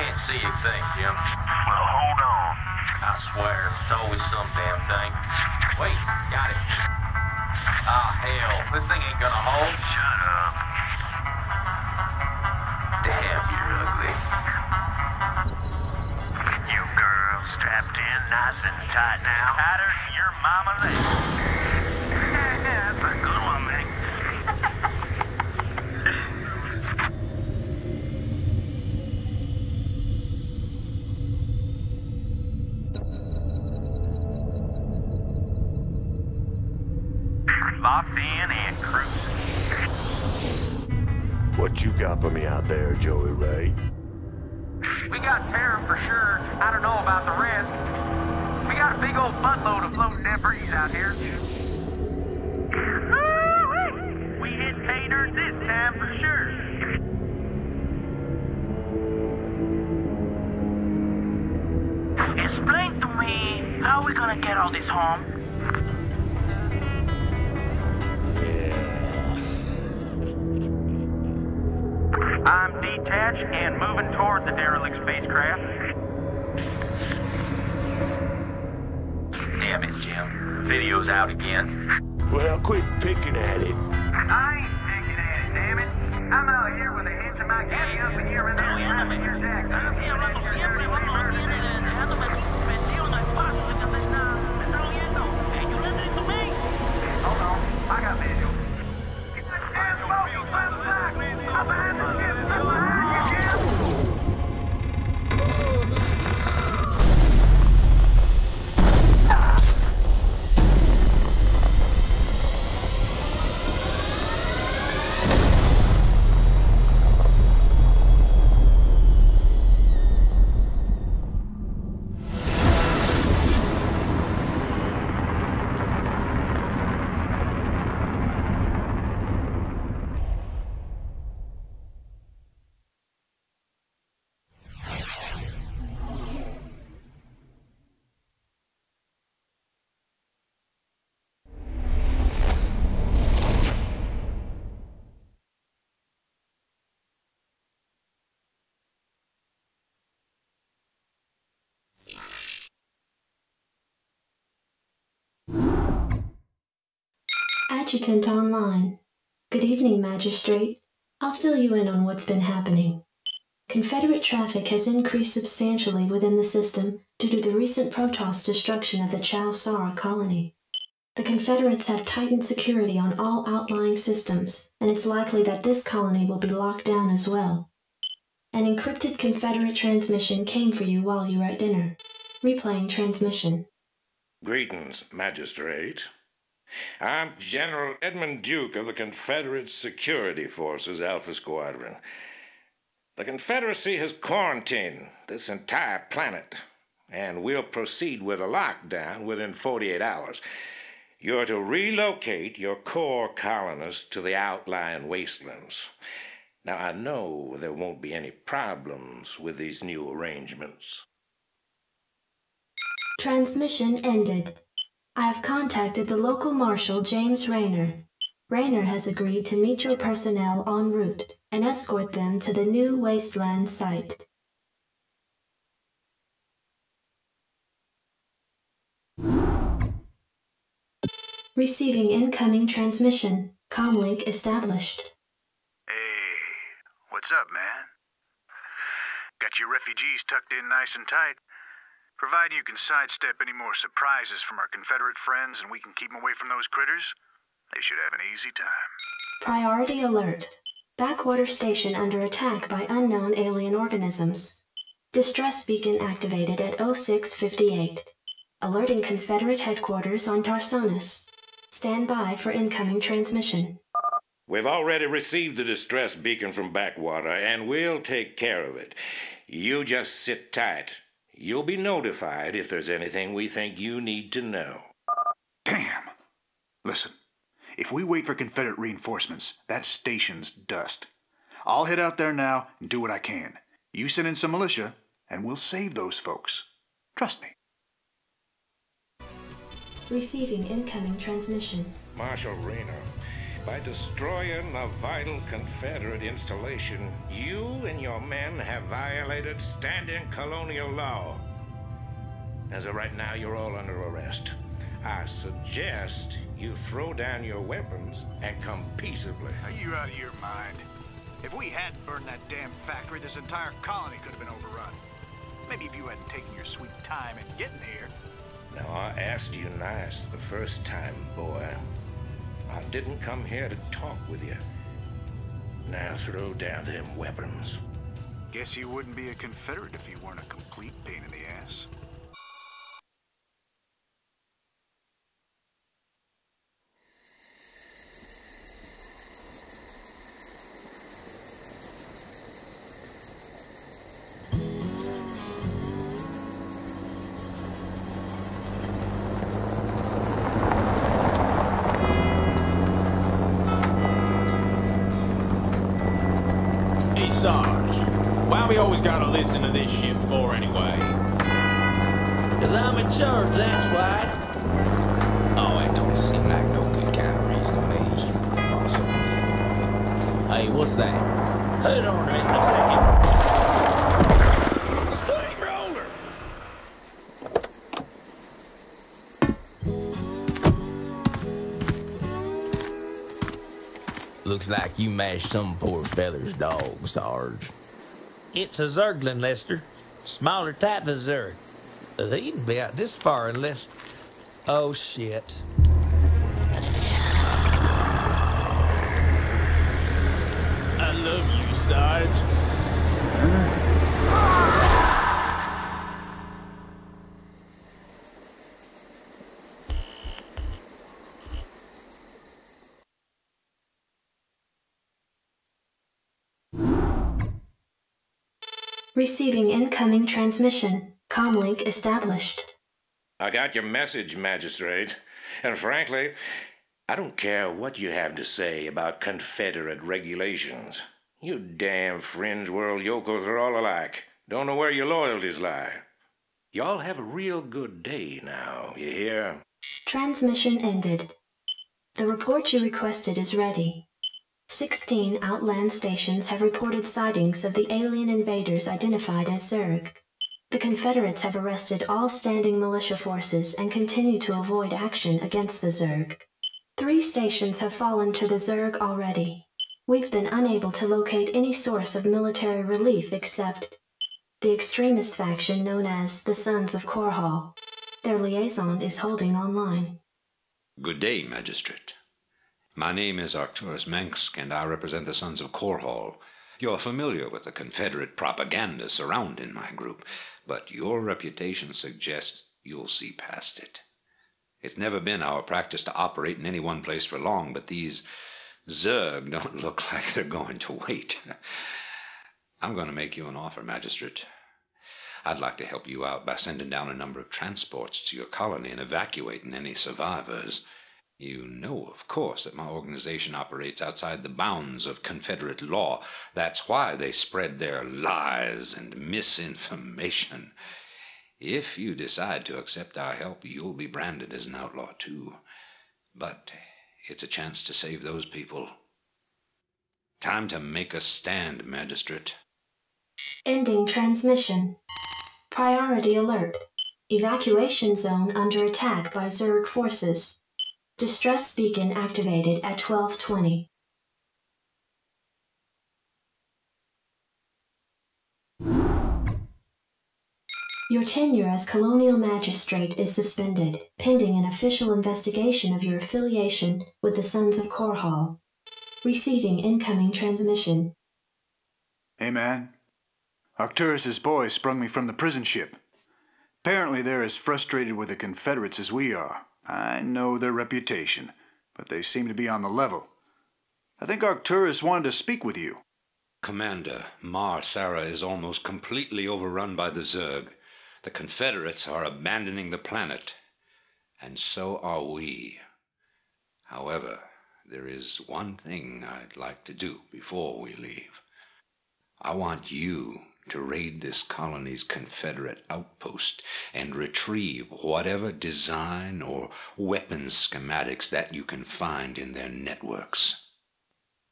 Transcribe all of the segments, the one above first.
can't see a thing, Jim. Well, hold on. I swear, it's always some damn thing. Wait, got it. Ah, hell, this thing ain't gonna hold. Shut up. Damn, you're ugly. You girls strapped in nice and tight now. Tighter than your mama. That's a for me out there, Joey Ray? We got Terra for sure. I don't know about the rest. We got a big old buttload of floating debris out here. Out again. Well, quit picking at it. Adjutant online. Good evening, Magistrate. I'll fill you in on what's been happening. Confederate traffic has increased substantially within the system due to the recent Protoss destruction of the Chau Sara colony. The Confederates have tightened security on all outlying systems, and it's likely that this colony will be locked down as well. An encrypted Confederate transmission came for you while you were at dinner. Replaying transmission. Greetings, Magistrate. I'm General Edmund Duke of the Confederate Security Forces Alpha Squadron. The Confederacy has quarantined this entire planet, and we'll proceed with a lockdown within 48 hours. You're to relocate your core colonists to the outlying wastelands. Now, I know there won't be any problems with these new arrangements. Transmission ended. I have contacted the local marshal, James Raynor. Raynor has agreed to meet your personnel en route and escort them to the new wasteland site. Receiving incoming transmission. Comlink established. Hey, what's up, man? Got your refugees tucked in nice and tight. Providing you can sidestep any more surprises from our Confederate friends and we can keep them away from those critters, they should have an easy time. Priority alert. Backwater station under attack by unknown alien organisms. Distress beacon activated at 0658. Alerting Confederate headquarters on Tarsonis. Stand by for incoming transmission. We've already received the distress beacon from Backwater, and we'll take care of it. You just sit tight. You'll be notified if there's anything we think you need to know. Damn! Listen, if we wait for Confederate reinforcements, that station's dust. I'll head out there now and do what I can. You send in some militia, and we'll save those folks. Trust me. Receiving incoming transmission. Marshal Raynor, by destroying a vital Confederate installation, you and your men have violated standing colonial law. As of right now, you're all under arrest. I suggest you throw down your weapons and come peaceably. Are you out of your mind? If we hadn't burned that damn factory, this entire colony could have been overrun. Maybe if you hadn't taken your sweet time in getting here. Now, I asked you nice the first time, boy. I didn't come here to talk with you. Now throw down them weapons. Guess you wouldn't be a Confederate if you weren't a complete pain in the ass. Looks like you mashed some poor feller's dog, Sarge. It's a Zergling, Lester. Smaller type of Zerg. They even be out this far unless... Oh, shit. Receiving incoming transmission. Comlink established. I got your message, Magistrate. And frankly, I don't care what you have to say about Confederate regulations. You damn fringe world yokels are all alike. Don't know where your loyalties lie. Y'all have a real good day now, you hear? Transmission ended. The report you requested is ready. 16 outland stations have reported sightings of the alien invaders identified as Zerg. The Confederates have arrested all standing militia forces and continue to avoid action against the Zerg. Three stations have fallen to the Zerg already. We've been unable to locate any source of military relief except the extremist faction known as the Sons of Korhal. Their liaison is holding online. Good day, Magistrate. My name is Arcturus Mengsk, and I represent the Sons of Korhal. You're familiar with the Confederate propaganda surrounding my group, but your reputation suggests you'll see past it. It's never been our practice to operate in any one place for long, but these Zerg don't look like they're going to wait. I'm going to make you an offer, Magistrate. I'd like to help you out by sending down a number of transports to your colony and evacuating any survivors. You know, of course, that my organization operates outside the bounds of Confederate law. That's why they spread their lies and misinformation. If you decide to accept our help, you'll be branded as an outlaw, too. But it's a chance to save those people. Time to make a stand, Magistrate. Ending transmission. Priority alert. Evacuation zone under attack by Zerg forces. Distress beacon activated at 1220. Your tenure as colonial magistrate is suspended, pending an official investigation of your affiliation with the Sons of Korhal. Receiving incoming transmission. Hey, man. Arcturus's boys sprung me from the prison ship. Apparently, they're as frustrated with the Confederates as we are. I know their reputation, but they seem to be on the level. I think Arcturus wanted to speak with you. Commander, Mar Sara is almost completely overrun by the Zerg. The Confederates are abandoning the planet, and so are we. However, there is one thing I'd like to do before we leave. I want you to raid this colony's Confederate outpost and retrieve whatever design or weapons schematics that you can find in their networks.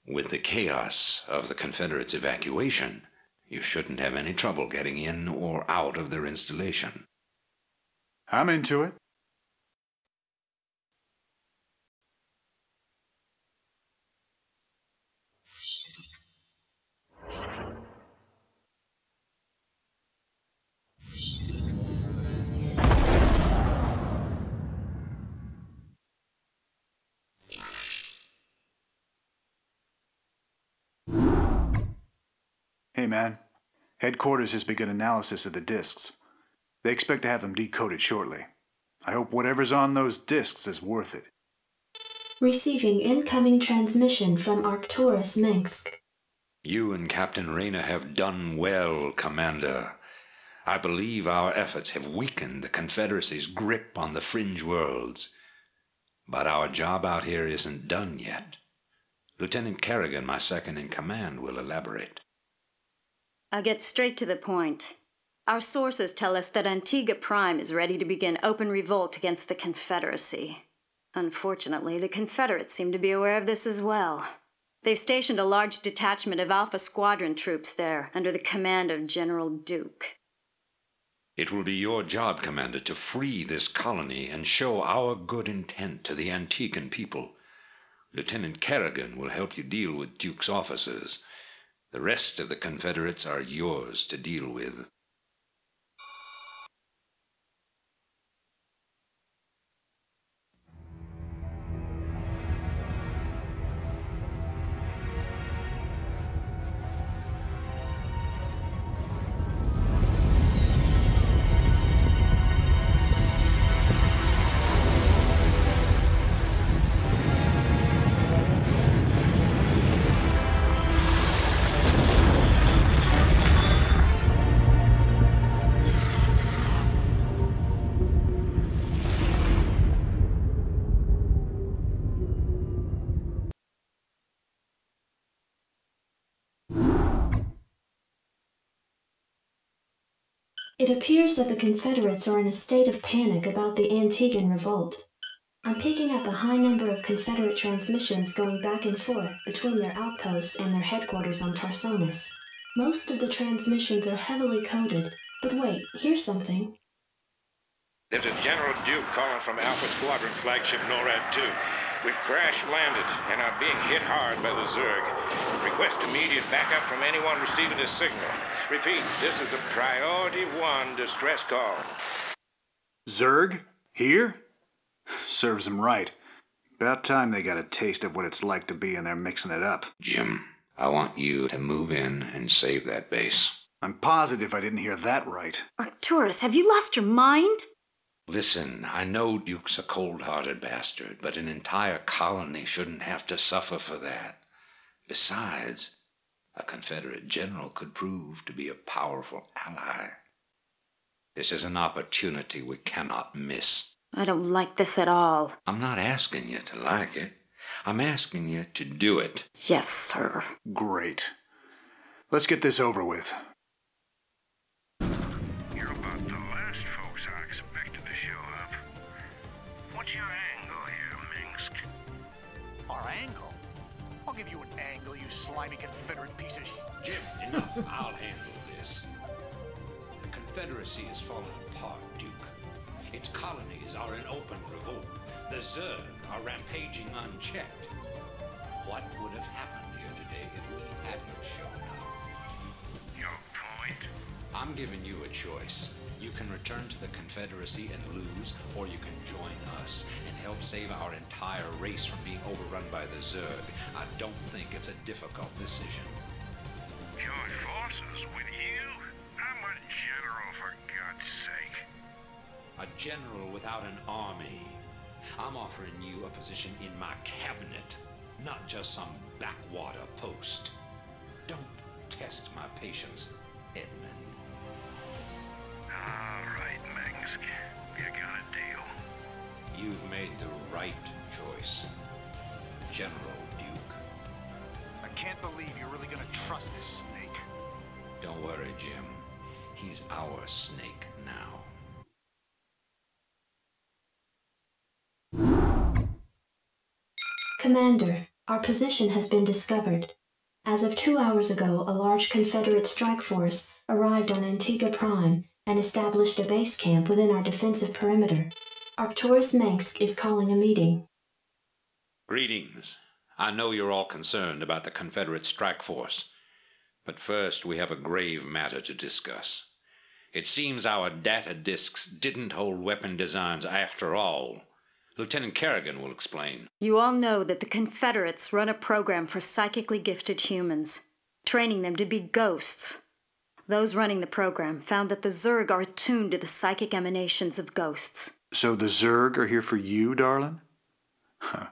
With the chaos of the Confederates' evacuation, you shouldn't have any trouble getting in or out of their installation. I'm into it. Hey man, headquarters has begun analysis of the discs. They expect to have them decoded shortly. I hope whatever's on those discs is worth it. Receiving incoming transmission from Arcturus Mengsk. You and Captain Raynor have done well, Commander. I believe our efforts have weakened the Confederacy's grip on the fringe worlds. But our job out here isn't done yet. Lieutenant Kerrigan, my second in command, will elaborate. I'll get straight to the point. Our sources tell us that Antigua Prime is ready to begin open revolt against the Confederacy. Unfortunately, the Confederates seem to be aware of this as well. They've stationed a large detachment of Alpha Squadron troops there under the command of General Duke. It will be your job, Commander, to free this colony and show our good intent to the Antiguan people. Lieutenant Kerrigan will help you deal with Duke's officers. The rest of the Confederates are yours to deal with. It appears that the Confederates are in a state of panic about the Antiguan revolt. I'm picking up a high number of Confederate transmissions going back and forth between their outposts and their headquarters on Tarsonis. Most of the transmissions are heavily coded, but wait, here's something. There's a General Duke calling from Alpha Squadron flagship NORAD 2. We've crash landed and are being hit hard by the Zerg. Request immediate backup from anyone receiving this signal. Repeat, this is a priority one distress call. Zerg? Here? Serves them right. About time they got a taste of what it's like to be in there mixing it up. Jim, I want you to move in and save that base. I'm positive I didn't hear that right. Arcturus, have you lost your mind? Listen, I know Duke's a cold hearted bastard, but an entire colony shouldn't have to suffer for that. Besides, a Confederate general could prove to be a powerful ally. This is an opportunity we cannot miss. I don't like this at all. I'm not asking you to like it. I'm asking you to do it. Yes, sir. Great. Let's get this over with. I'm giving you a choice. You can return to the Confederacy and lose, or you can join us and help save our entire race from being overrun by the Zerg. I don't think it's a difficult decision. Join forces with you? I'm a general, for God's sake. A general without an army. I'm offering you a position in my cabinet, not just some backwater post. Don't test my patience, Edmund. All right, Mengsk. You got a deal. You've made the right choice, General Duke. I can't believe you're really gonna trust this snake. Don't worry, Jim. He's our snake now. Commander, our position has been discovered. As of two hours ago, a large Confederate strike force arrived on Antigua Prime and established a base camp within our defensive perimeter. Arcturus Mengsk is calling a meeting. Greetings. I know you're all concerned about the Confederate strike force. But first, we have a grave matter to discuss. It seems our data disks didn't hold weapon designs after all. Lieutenant Kerrigan will explain. You all know that the Confederates run a program for psychically gifted humans, training them to be ghosts. Those running the program found that the Zerg are attuned to the psychic emanations of ghosts. So the Zerg are here for you, darling? Huh.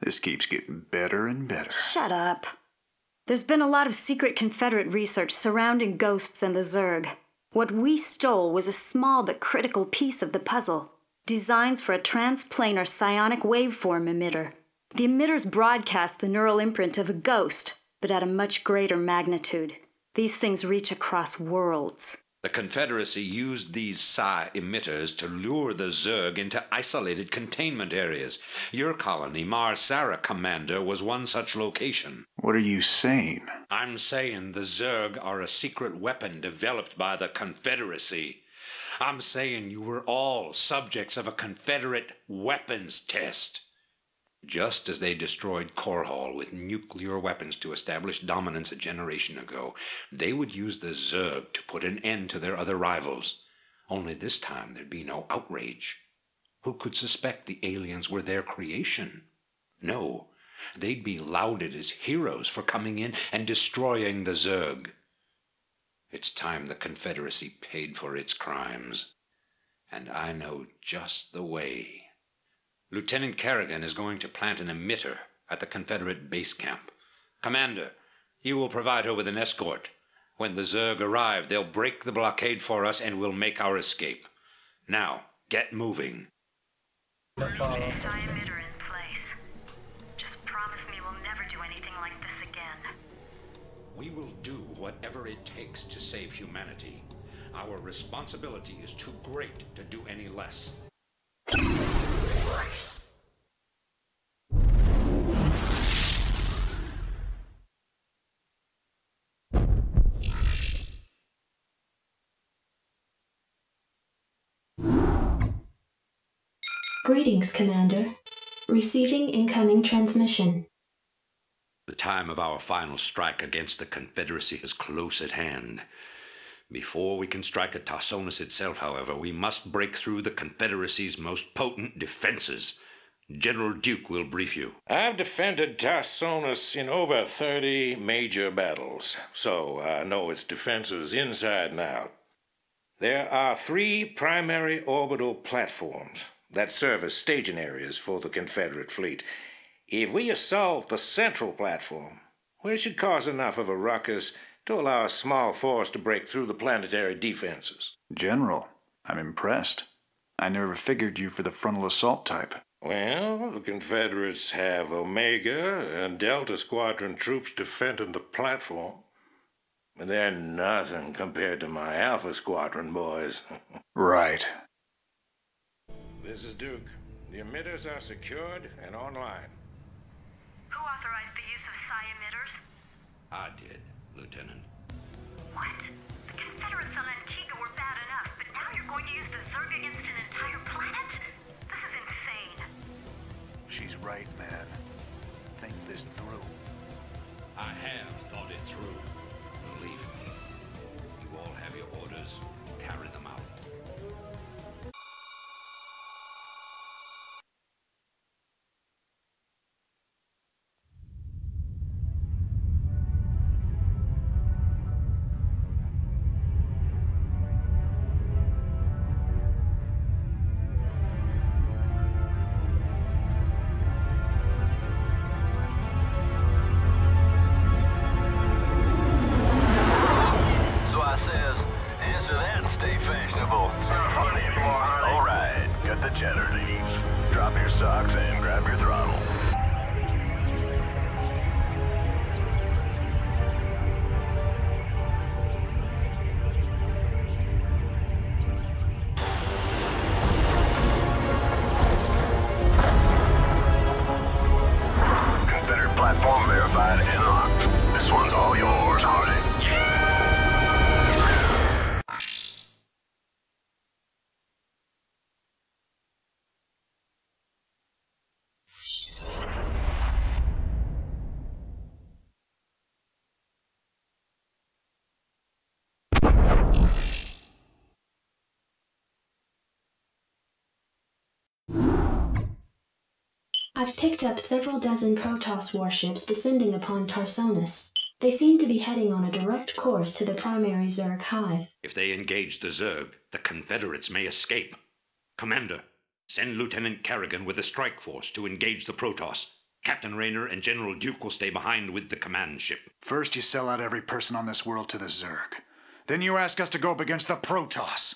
This keeps getting better and better. Shut up. There's been a lot of secret Confederate research surrounding ghosts and the Zerg. What we stole was a small but critical piece of the puzzle designs for a transplanar psionic waveform emitter. The emitters broadcast the neural imprint of a ghost, but at a much greater magnitude. These things reach across worlds. The Confederacy used these psi emitters to lure the Zerg into isolated containment areas. Your colony, Mar Sara Commander, was one such location. What are you saying? I'm saying the Zerg are a secret weapon developed by the Confederacy. I'm saying you were all subjects of a Confederate weapons test. Just as they destroyed Korhal with nuclear weapons to establish dominance a generation ago, they would use the Zerg to put an end to their other rivals. Only this time there'd be no outrage. Who could suspect the aliens were their creation? No, they'd be lauded as heroes for coming in and destroying the Zerg. It's time the Confederacy paid for its crimes. And I know just the way. Lieutenant Kerrigan is going to plant an emitter at the Confederate base camp. Commander, you will provide her with an escort. When the Zerg arrive, they'll break the blockade for us and we'll make our escape. Now, get moving. emitter in place. Just promise me we'll never do anything like this again. We will do whatever it takes to save humanity. Our responsibility is too great to do any less. Greetings, Commander. Receiving incoming transmission. The time of our final strike against the Confederacy is close at hand. Before we can strike at Tarsonis itself, however, we must break through the Confederacy's most potent defenses. General Duke will brief you. I've defended Tarsonis in over 30 major battles, so I know its defenses inside and out. There are three primary orbital platforms that serve as staging areas for the Confederate fleet. If we assault the central platform, we should cause enough of a ruckus to allow a small force to break through the planetary defenses. General, I'm impressed. I never figured you for the frontal assault type. Well, the Confederates have Omega and Delta Squadron troops defending the platform. But they're nothing compared to my Alpha Squadron boys. right. This is Duke. The emitters are secured and online. Who authorized the use of psi emitters? I did, Lieutenant. What? The Confederates on Antigua were bad enough, but now you're going to use the Zerg against an entire planet? This is insane. She's right, man. Think this through. I have thought it through. Believe me. You all have your orders. Carry them I've picked up several dozen Protoss warships descending upon Tarsonis. They seem to be heading on a direct course to the primary Zerg hive. If they engage the Zerg, the Confederates may escape. Commander, send Lieutenant Kerrigan with a strike force to engage the Protoss. Captain Raynor and General Duke will stay behind with the command ship. First, you sell out every person on this world to the Zerg. Then you ask us to go up against the Protoss.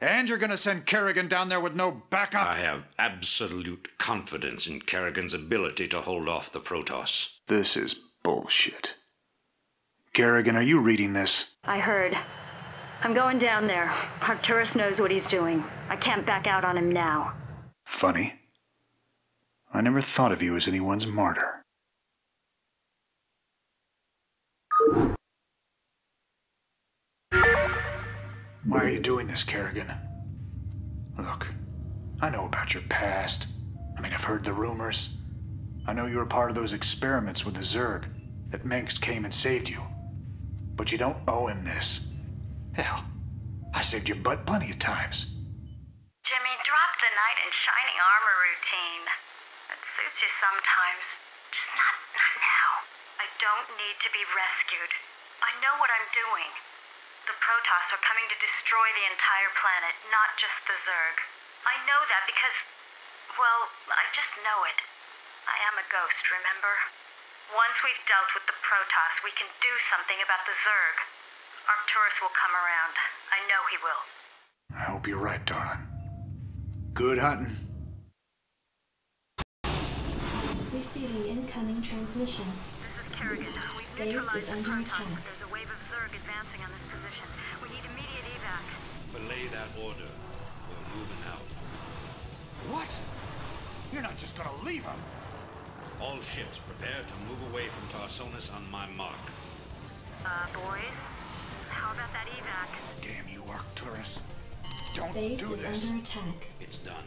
And you're gonna send Kerrigan down there with no backup? I have absolute confidence in Kerrigan's ability to hold off the Protoss. This is bullshit. Kerrigan, are you reading this? I heard. I'm going down there. Arcturus knows what he's doing. I can't back out on him now. Funny. I never thought of you as anyone's martyr. Why are you doing this, Kerrigan? Look, I know about your past. I mean, I've heard the rumors. I know you were part of those experiments with the Zerg, that Mengsk came and saved you. But you don't owe him this. Hell, I saved your butt plenty of times. Jimmy, drop the knight in shining armor routine. It suits you sometimes. Just not, not now. I don't need to be rescued. I know what I'm doing. The Protoss are coming to destroy the entire planet, not just the Zerg. I know that because, well, I just know it. I am a ghost, remember? Once we've dealt with the Protoss, we can do something about the Zerg. Arcturus will come around. I know he will. I hope you're right, darling. Good hunting. Receiving incoming transmission. This is Kerrigan. We've Base is under attack. That order. We're moving out. What? You're not just gonna leave him. All ships prepare to move away from Tarsonis on my mark. Uh, boys? How about that evac? Damn you, Arcturus. Don't Base do is this. under attack. It's done.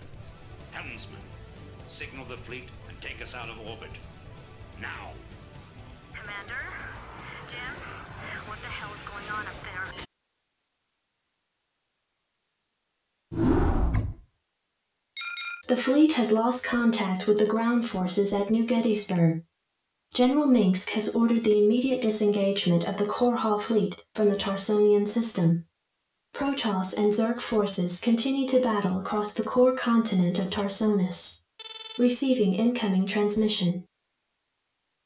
Helmsman, signal the fleet and take us out of orbit. Now. Commander? Jim? What the hell is going on up there? The fleet has lost contact with the ground forces at New Gettysburg. General Mengsk has ordered the immediate disengagement of the Korhal fleet from the Tarsonian system. Protoss and Zerg forces continue to battle across the core continent of Tarsonis. Receiving incoming transmission.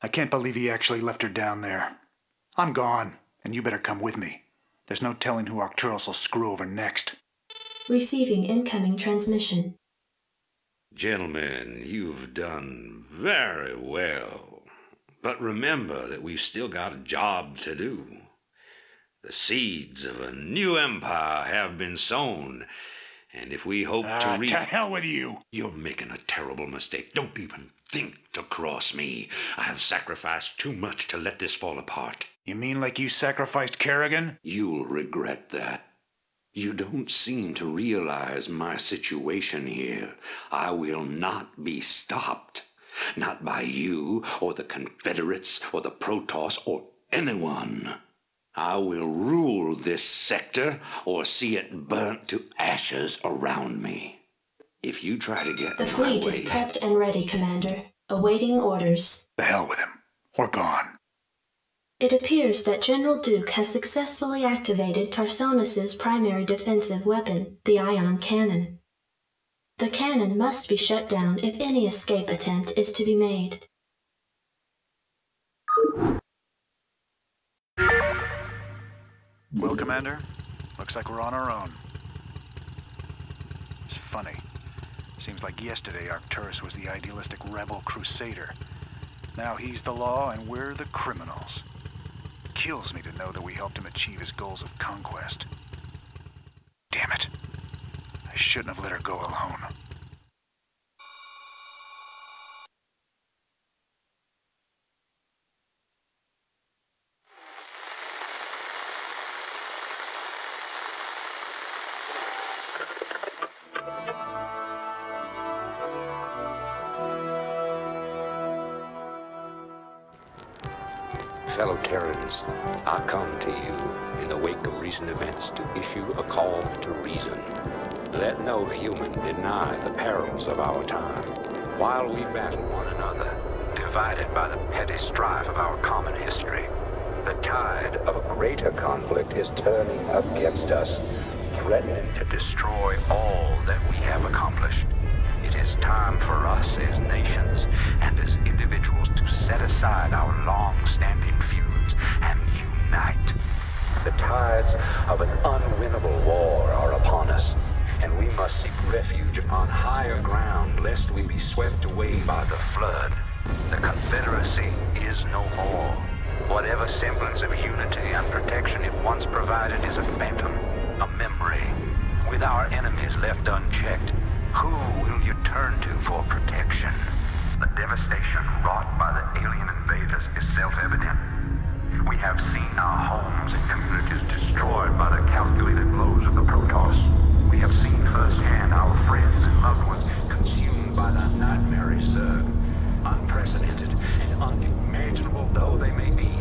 I can't believe he actually left her down there. I'm gone, and you better come with me. There's no telling who Arcturus will screw over next. Receiving incoming transmission. Gentlemen, you've done very well. But remember that we've still got a job to do. The seeds of a new empire have been sown, and if we hope Ah, to reap. to hell with you! You're making a terrible mistake. Don't even think to cross me. I have sacrificed too much to let this fall apart. You mean like you sacrificed Kerrigan? You'll regret that. You don't seem to realize my situation here. I will not be stopped. Not by you, or the Confederates, or the Protoss, or anyone. I will rule this sector, or see it burnt to ashes around me. If you try to get The in my fleet way, is prepped and ready, Commander. Awaiting orders. The hell with him. We're gone. It appears that General Duke has successfully activated Tarsonis' primary defensive weapon, the ion cannon. The cannon must be shut down if any escape attempt is to be made. Well, Commander, looks like we're on our own. It's funny. Seems like yesterday Arcturus was the idealistic rebel crusader. Now he's the law and we're the criminals. Kills me to know that we helped him achieve his goals of conquest. Damn it. I shouldn't have let her go alone. Fellow Terrans, I come to you in the wake of recent events to issue a call to reason. Let no human deny the perils of our time. While we battle one another, divided by the petty strife of our common history, the tide of a greater conflict is turning against us, threatening to destroy all that we have accomplished. It is time for us as nations and as individuals to set aside our long-standing feuds and unite. The tides of an unwinnable war are upon us, and we must seek refuge upon higher ground lest we be swept away by the flood. The Confederacy is no more. Whatever semblance of unity and protection it once provided is a phantom, a memory. With our enemies left unchecked, who will you turn to for protection? The devastation wrought by the alien invaders is self-evident. We have seen our homes and communities destroyed by the calculated blows of the Protoss. We have seen firsthand our friends and loved ones consumed by the nightmare Zerg. Unprecedented and unimaginable though they may be,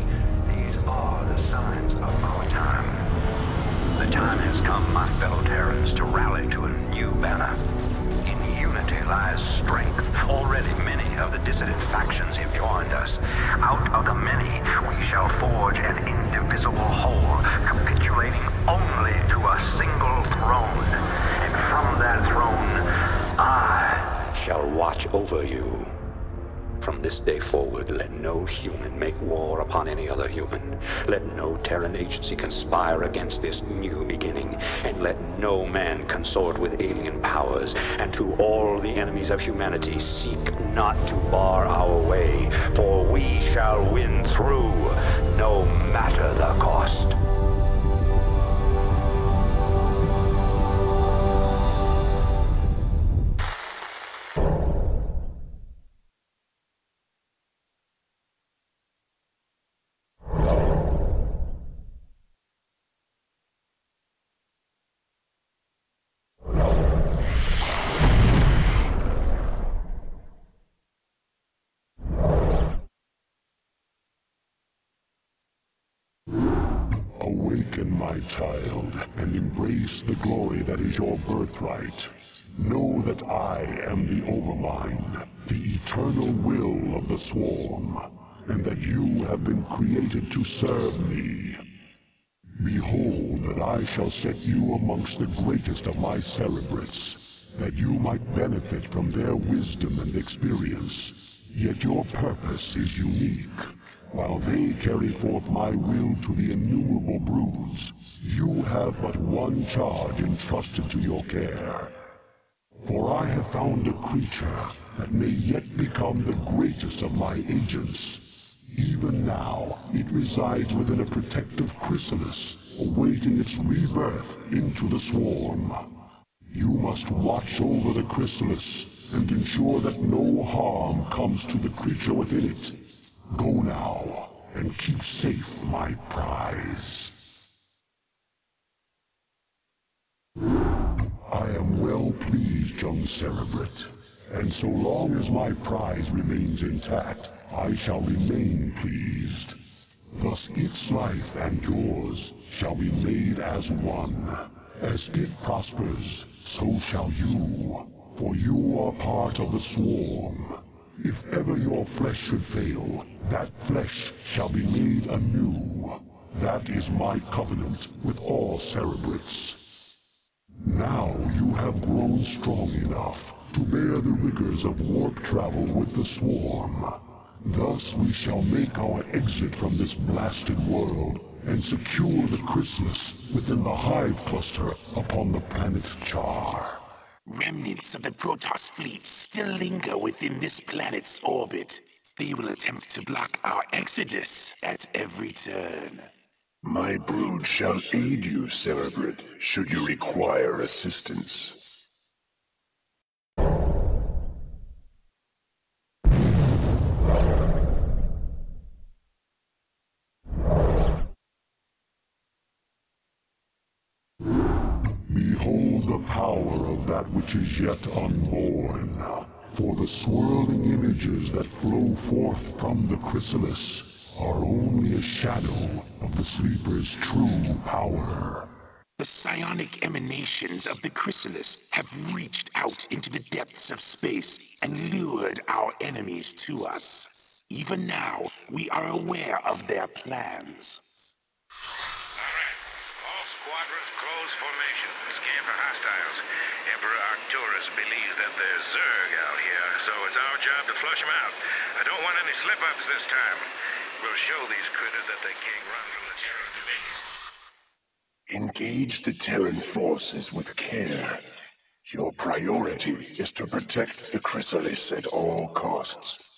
these are the signs of our time. The time has come, my fellow Terrans, to rally to a new banner. Lies strength. Already many of the dissident factions have joined us. Out of the many, we shall forge an indivisible whole, capitulating only to a single throne. And from that throne, I shall watch over you. From this day forward, let no human make war upon any other human. Let no Terran agency conspire against this new beginning, and let no man consort with alien powers. And to all the enemies of humanity, seek not to bar our way, for we shall win through, no matter the cost. My child, and embrace the glory that is your birthright. Know that I am the Overmind, the eternal will of the Swarm, and that you have been created to serve me. Behold that I shall set you amongst the greatest of my cerebrates, that you might benefit from their wisdom and experience. Yet your purpose is unique. While they carry forth my will to the innumerable broods, you have but one charge entrusted to your care. For I have found a creature that may yet become the greatest of my agents. Even now, it resides within a protective chrysalis, awaiting its rebirth into the swarm. You must watch over the chrysalis and ensure that no harm comes to the creature within it. Go now, and keep safe my prize. I am well pleased, young Cerebrate, and so long as my prize remains intact, I shall remain pleased. Thus its life and yours shall be made as one. As it prospers, so shall you, for you are part of the swarm. If ever your flesh should fail, that flesh shall be made anew. That is my covenant with all Cerebrates. Now you have grown strong enough to bear the rigors of warp travel with the Swarm. Thus we shall make our exit from this blasted world and secure the chrysalis within the hive cluster upon the planet Char. Remnants of the Protoss fleet still linger within this planet's orbit. They will attempt to block our exodus at every turn. My brood shall aid you, Cerebrate, should you require assistance. Behold the power of that which is yet unborn. For the swirling images that flow forth from the chrysalis are only a shadow of the sleeper's true power. The psionic emanations of the chrysalis have reached out into the depths of space and lured our enemies to us. Even now, we are aware of their plans. Squadrons close formation. Scan for hostiles. Emperor Arcturus believes that there's Zerg out here, so it's our job to flush them out. I don't want any slip-ups this time. We'll show these critters that they can't run from the Terran base. Engage the Terran forces with care. Your priority is to protect the chrysalis at all costs.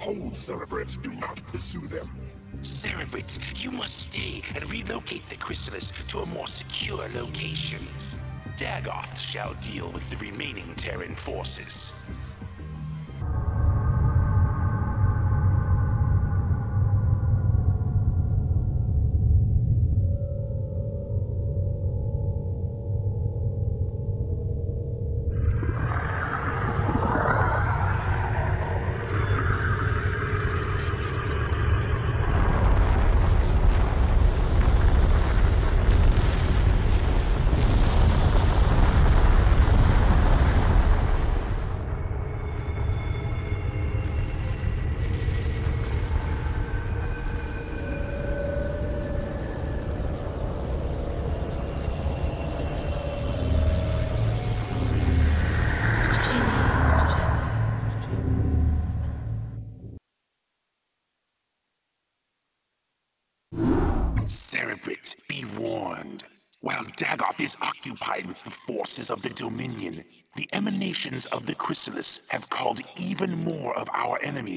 Hold, Cerebrate. Do not pursue them. Cerebrate, you must stay and relocate the chrysalis to a more secure location. Daggoth shall deal with the remaining Terran forces.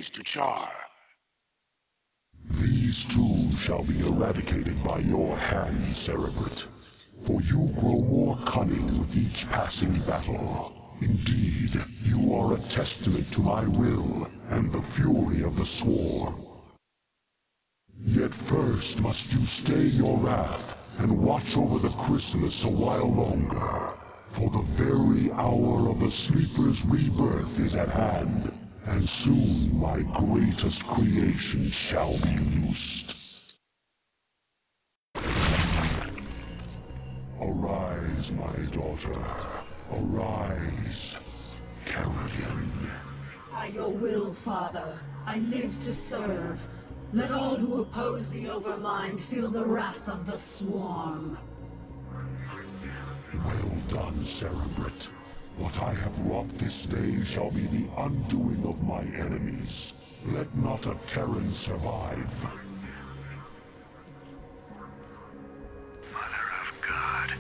Enemies to Char. These too shall be eradicated by your hand, Cerebrate. For you grow more cunning with each passing battle. Indeed, you are a testament to my will and the fury of the Swarm. Yet first must you stay your wrath and watch over the chrysalis a while longer. For the very hour of the Sleeper's rebirth is at hand, and soon my greatest creation shall be loosed. Arise, my daughter. Arise, Kerrigan. By your will, Father, I live to serve. Let all who oppose the Overmind feel the wrath of the Swarm. Well done, Cerebrate. What I have wrought this day shall be the undoing of my enemies. Let not a Terran survive. Mother of God.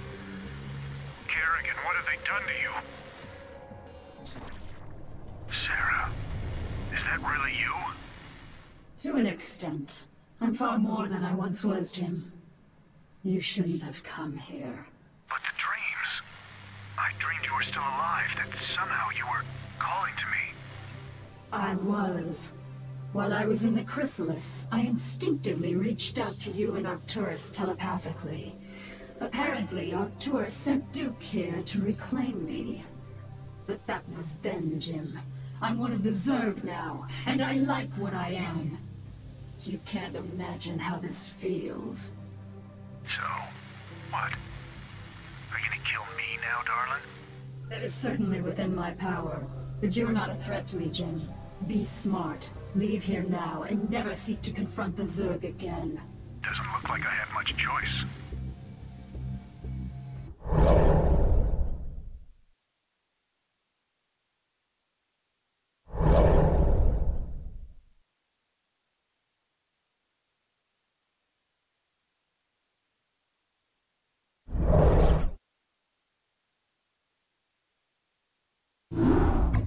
Kerrigan, what have they done to you? Sarah, is that really you? To an extent. I'm far more than I once was, Jim. You shouldn't have come here. But the dreams. I dreamed you were still alive, that somehow you were calling to me. I was. While I was in the chrysalis, I instinctively reached out to you and Arcturus telepathically. Apparently, Arcturus sent Duke here to reclaim me. But that was then, Jim. I'm one of the Zerg now, and I like what I am. You can't imagine how this feels. So, what? You gonna kill me now, darling? That is certainly within my power. But you're not a threat to me, Jim. Be smart. Leave here now, and never seek to confront the Zerg again. Doesn't look like I have much choice.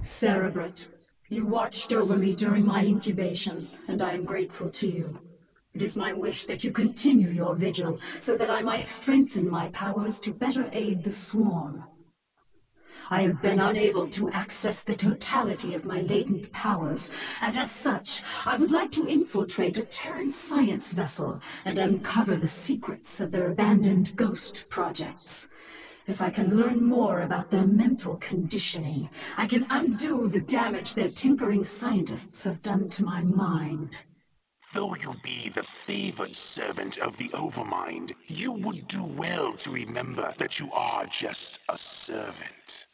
Cerebrate, you watched over me during my incubation, and I am grateful to you. It is my wish that you continue your vigil, so that I might strengthen my powers to better aid the Swarm. I have been unable to access the totality of my latent powers, and as such, I would like to infiltrate a Terran science vessel and uncover the secrets of their abandoned ghost projects. If I can learn more about their mental conditioning, I can undo the damage their tinkering scientists have done to my mind. Though you be the favored servant of the Overmind, you would do well to remember that you are just a servant.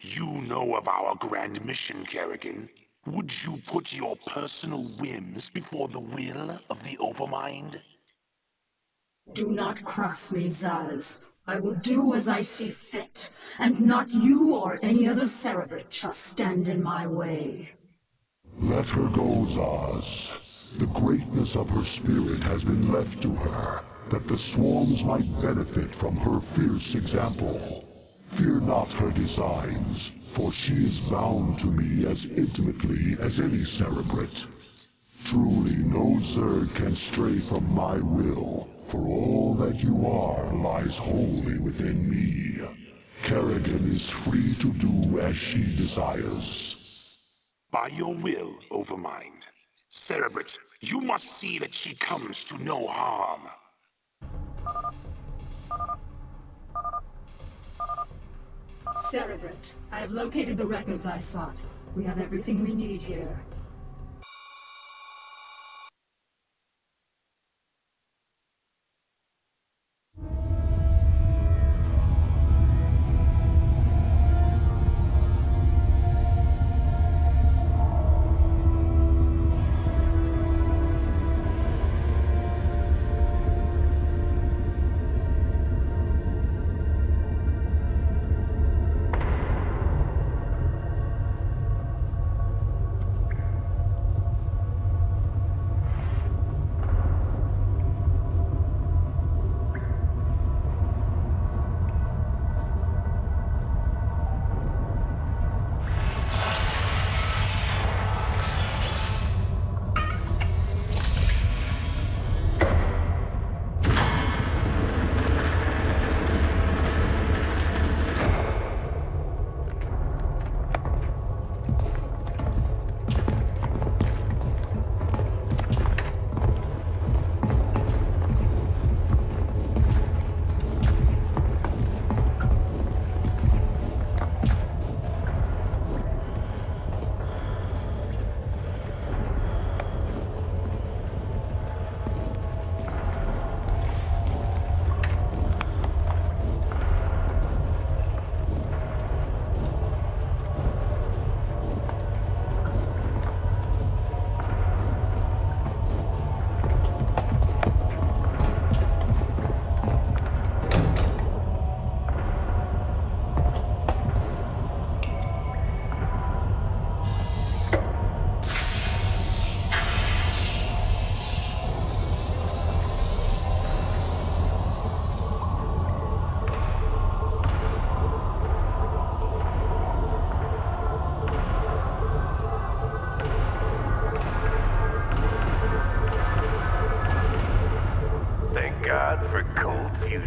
You know of our grand mission, Kerrigan. Would you put your personal whims before the will of the Overmind? Do not cross me, Zasz. I will do as I see fit, and not you or any other Cerebrate shall stand in my way. Let her go, Zasz. The greatness of her spirit has been left to her, that the swarms might benefit from her fierce example. Fear not her designs, for she is bound to me as intimately as any Cerebrate. Truly no Zerg can stray from my will, for all that you are lies wholly within me. Kerrigan is free to do as she desires. By your will, Overmind. Cerebrate, you must see that she comes to no harm. Cerebrate, I have located the records I sought. We have everything we need here.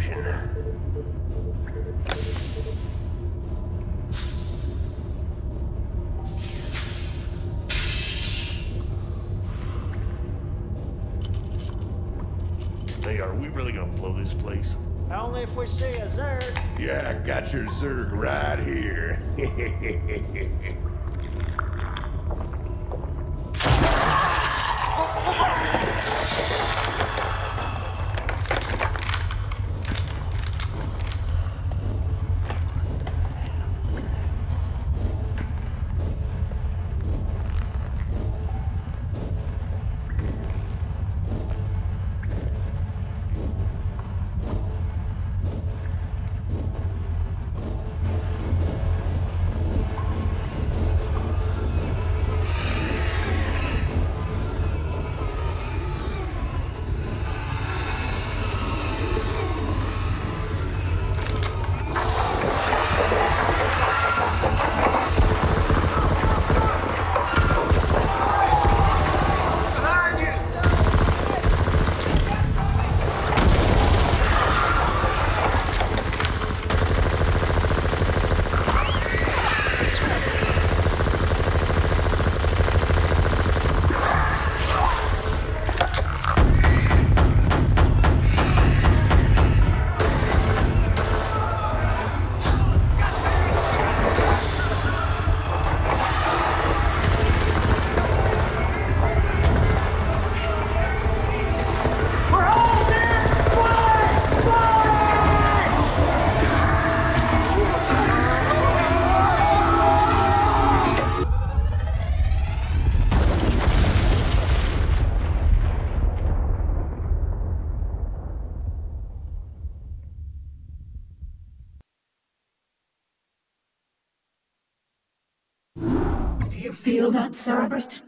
Cold fusion. Hey, are we really gonna blow this place? Only if we see a Zerg. Yeah, I got your Zerg right here. you feel that, Cerebrate?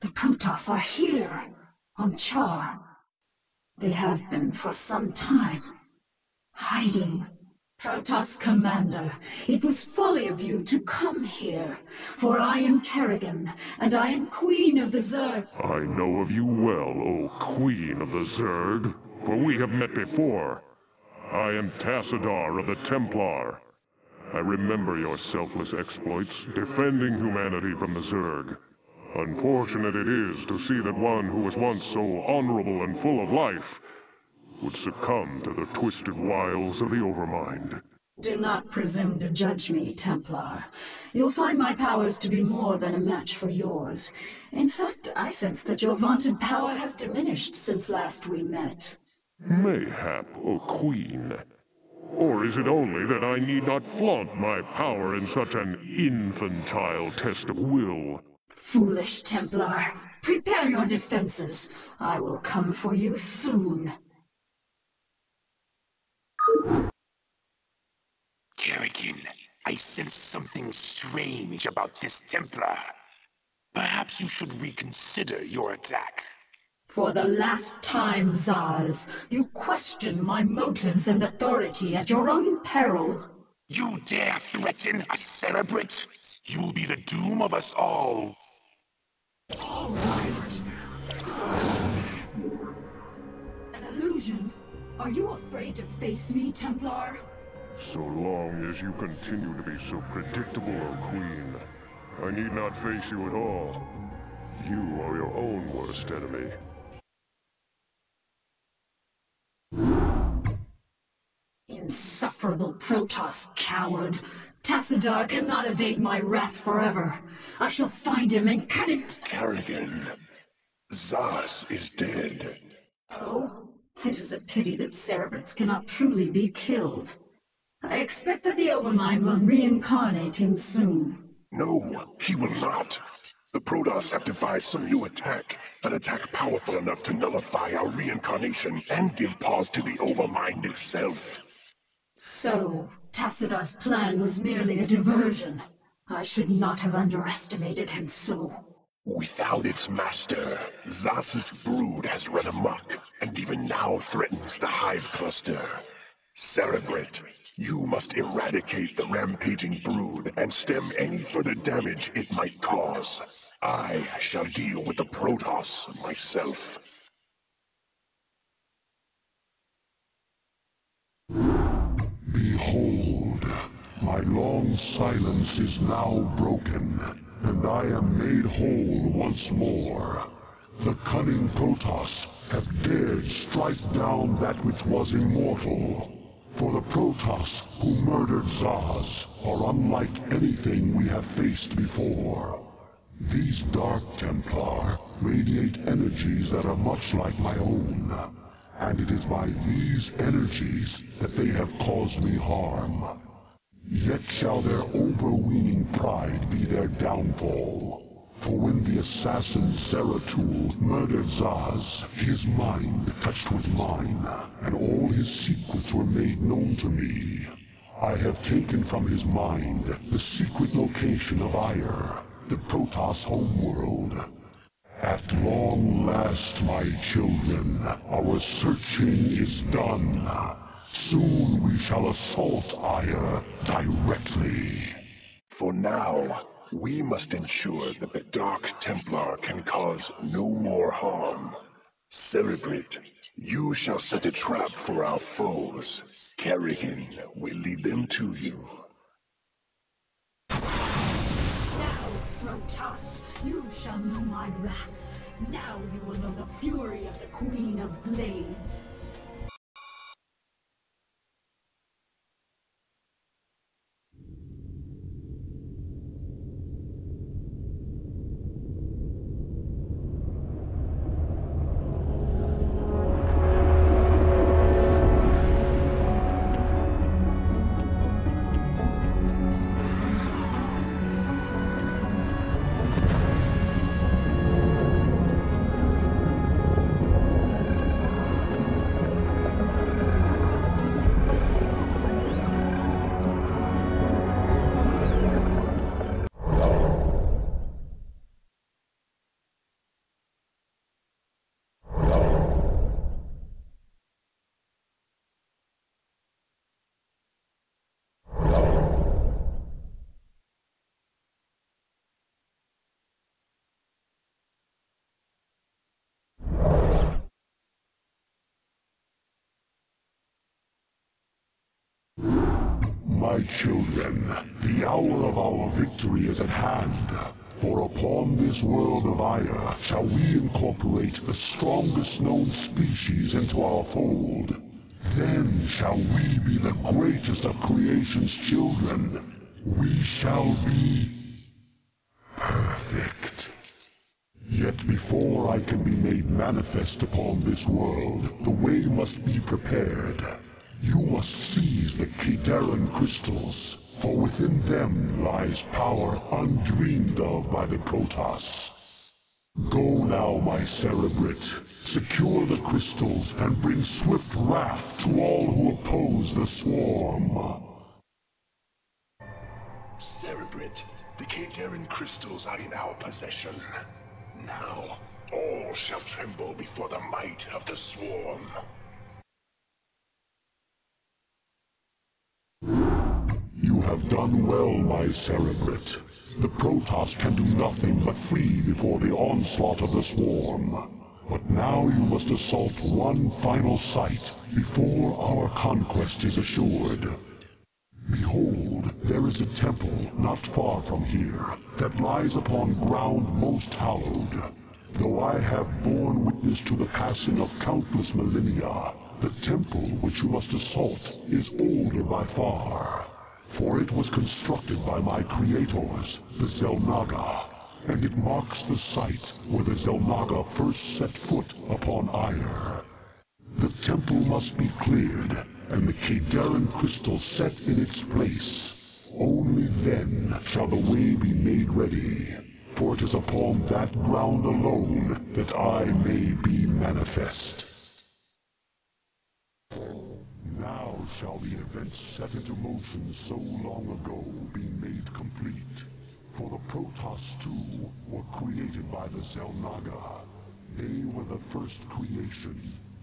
The Protoss are here, on Char. They have been for some time, hiding. Protoss Commander, it was folly of you to come here, for I am Kerrigan, and I am Queen of the Zerg. I know of you well, O Queen of the Zerg, for we have met before. I am Tassadar of the Templar. I remember your selfless exploits, defending humanity from the Zerg. Unfortunate it is to see that one who was once so honorable and full of life would succumb to the twisted wiles of the Overmind. Do not presume to judge me, Templar. You'll find my powers to be more than a match for yours. In fact, I sense that your vaunted power has diminished since last we met. Mayhap, O Queen. Or is it only that I need not flaunt my power in such an infantile test of will? Foolish Templar. Prepare your defenses. I will come for you soon. Kerrigan, I sense something strange about this Templar. Perhaps you should reconsider your attack. For the last time, Zasz, you question my motives and authority at your own peril. You dare threaten a Cerebrate? You'll be the doom of us all. All right. An illusion? Are you afraid to face me, Templar? So long as you continue to be so predictable, O Queen, I need not face you at all. You are your own worst enemy. Insufferable Protoss coward. Tassadar cannot evade my wrath forever. I shall find him and cut it. Kerrigan, Zasz is dead. Oh, it is a pity that Cerebrates cannot truly be killed. I expect that the Overmind will reincarnate him soon. No, he will not. The Protoss have devised some new attack. An attack powerful enough to nullify our reincarnation and give pause to the Overmind itself. So, Tassadar's plan was merely a diversion. I should not have underestimated him so. Without its master, Zasz's brood has run amok, and even now threatens the Hive Cluster. Cerebrate, you must eradicate the rampaging brood and stem any further damage it might cause. I shall deal with the Protoss myself. Behold, my long silence is now broken, and I am made whole once more. The cunning Protoss have dared strike down that which was immortal. For the Protoss who murdered Zasz are unlike anything we have faced before. These Dark Templar radiate energies that are much like my own. And it is by these energies that they have caused me harm. Yet shall their overweening pride be their downfall. For when the assassin Zeratul murdered Zasz, his mind touched with mine, and all his secrets were made known to me. I have taken from his mind the secret location of Aiur, the Protoss homeworld. At long last, my children, our searching is done. Soon we shall assault Aiur directly. For now, we must ensure that the Dark Templar can cause no more harm. Cerebrate, you shall set a trap for our foes. Kerrigan will lead them to you. Now, Protoss, you shall know my wrath. Now you will know the fury of the Queen of Blades. My children, the hour of our victory is at hand. For upon this world of Aiur shall we incorporate the strongest known species into our fold. Then shall we be the greatest of creation's children. We shall be perfect. Yet before I can be made manifest upon this world, the way must be prepared. You must seize the Khaydarin crystals, for within them lies power undreamed of by the Protoss. Go now, my Cerebrate. Secure the crystals and bring swift wrath to all who oppose the swarm. Cerebrate, the Khaydarin crystals are in our possession. Now, all shall tremble before the might of the swarm. You have done well, my Cerebrate. The Protoss can do nothing but flee before the onslaught of the swarm. But now you must assault one final site before our conquest is assured. Behold, there is a temple not far from here that lies upon ground most hallowed. Though I have borne witness to the passing of countless millennia, the temple which you must assault is older by far. For it was constructed by my creators, the Xel'Naga, and it marks the site where the Xel'Naga first set foot upon Aiur. The temple must be cleared, and the Khaydarin crystal set in its place. Only then shall the way be made ready, for it is upon that ground alone that I may be manifest. Now shall the events set into motion so long ago be made complete. For the Protoss too were created by the Xel'Naga. They were the first creation,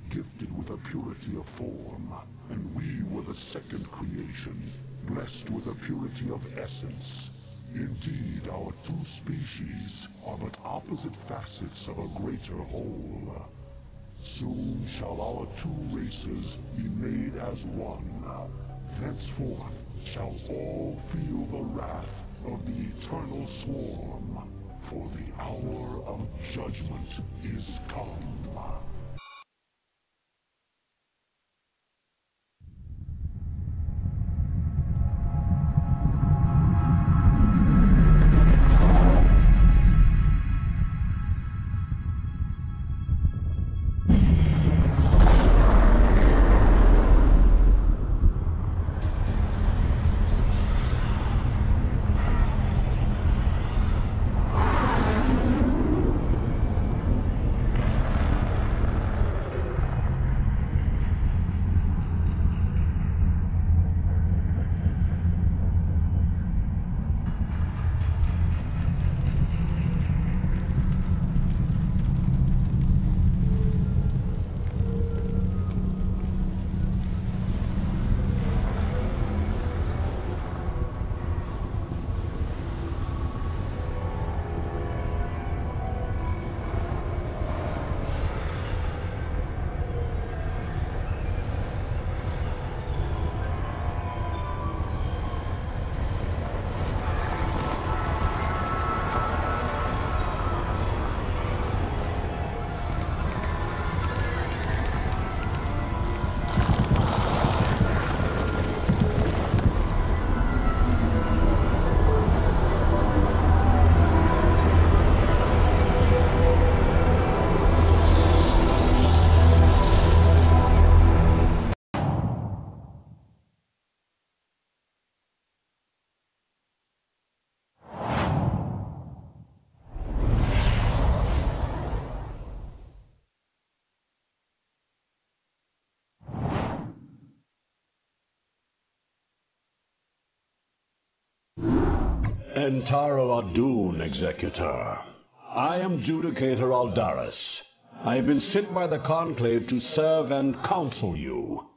gifted with a purity of form, and we were the second creation, blessed with a purity of essence. Indeed, our two species are but opposite facets of a greater whole. Soon shall our two races be made as one. Thenceforth shall all feel the wrath of the eternal swarm, for the hour of judgment is come. Entaro Adun, Executor. I am Judicator Aldaris. I have been sent by the Conclave to serve and counsel you.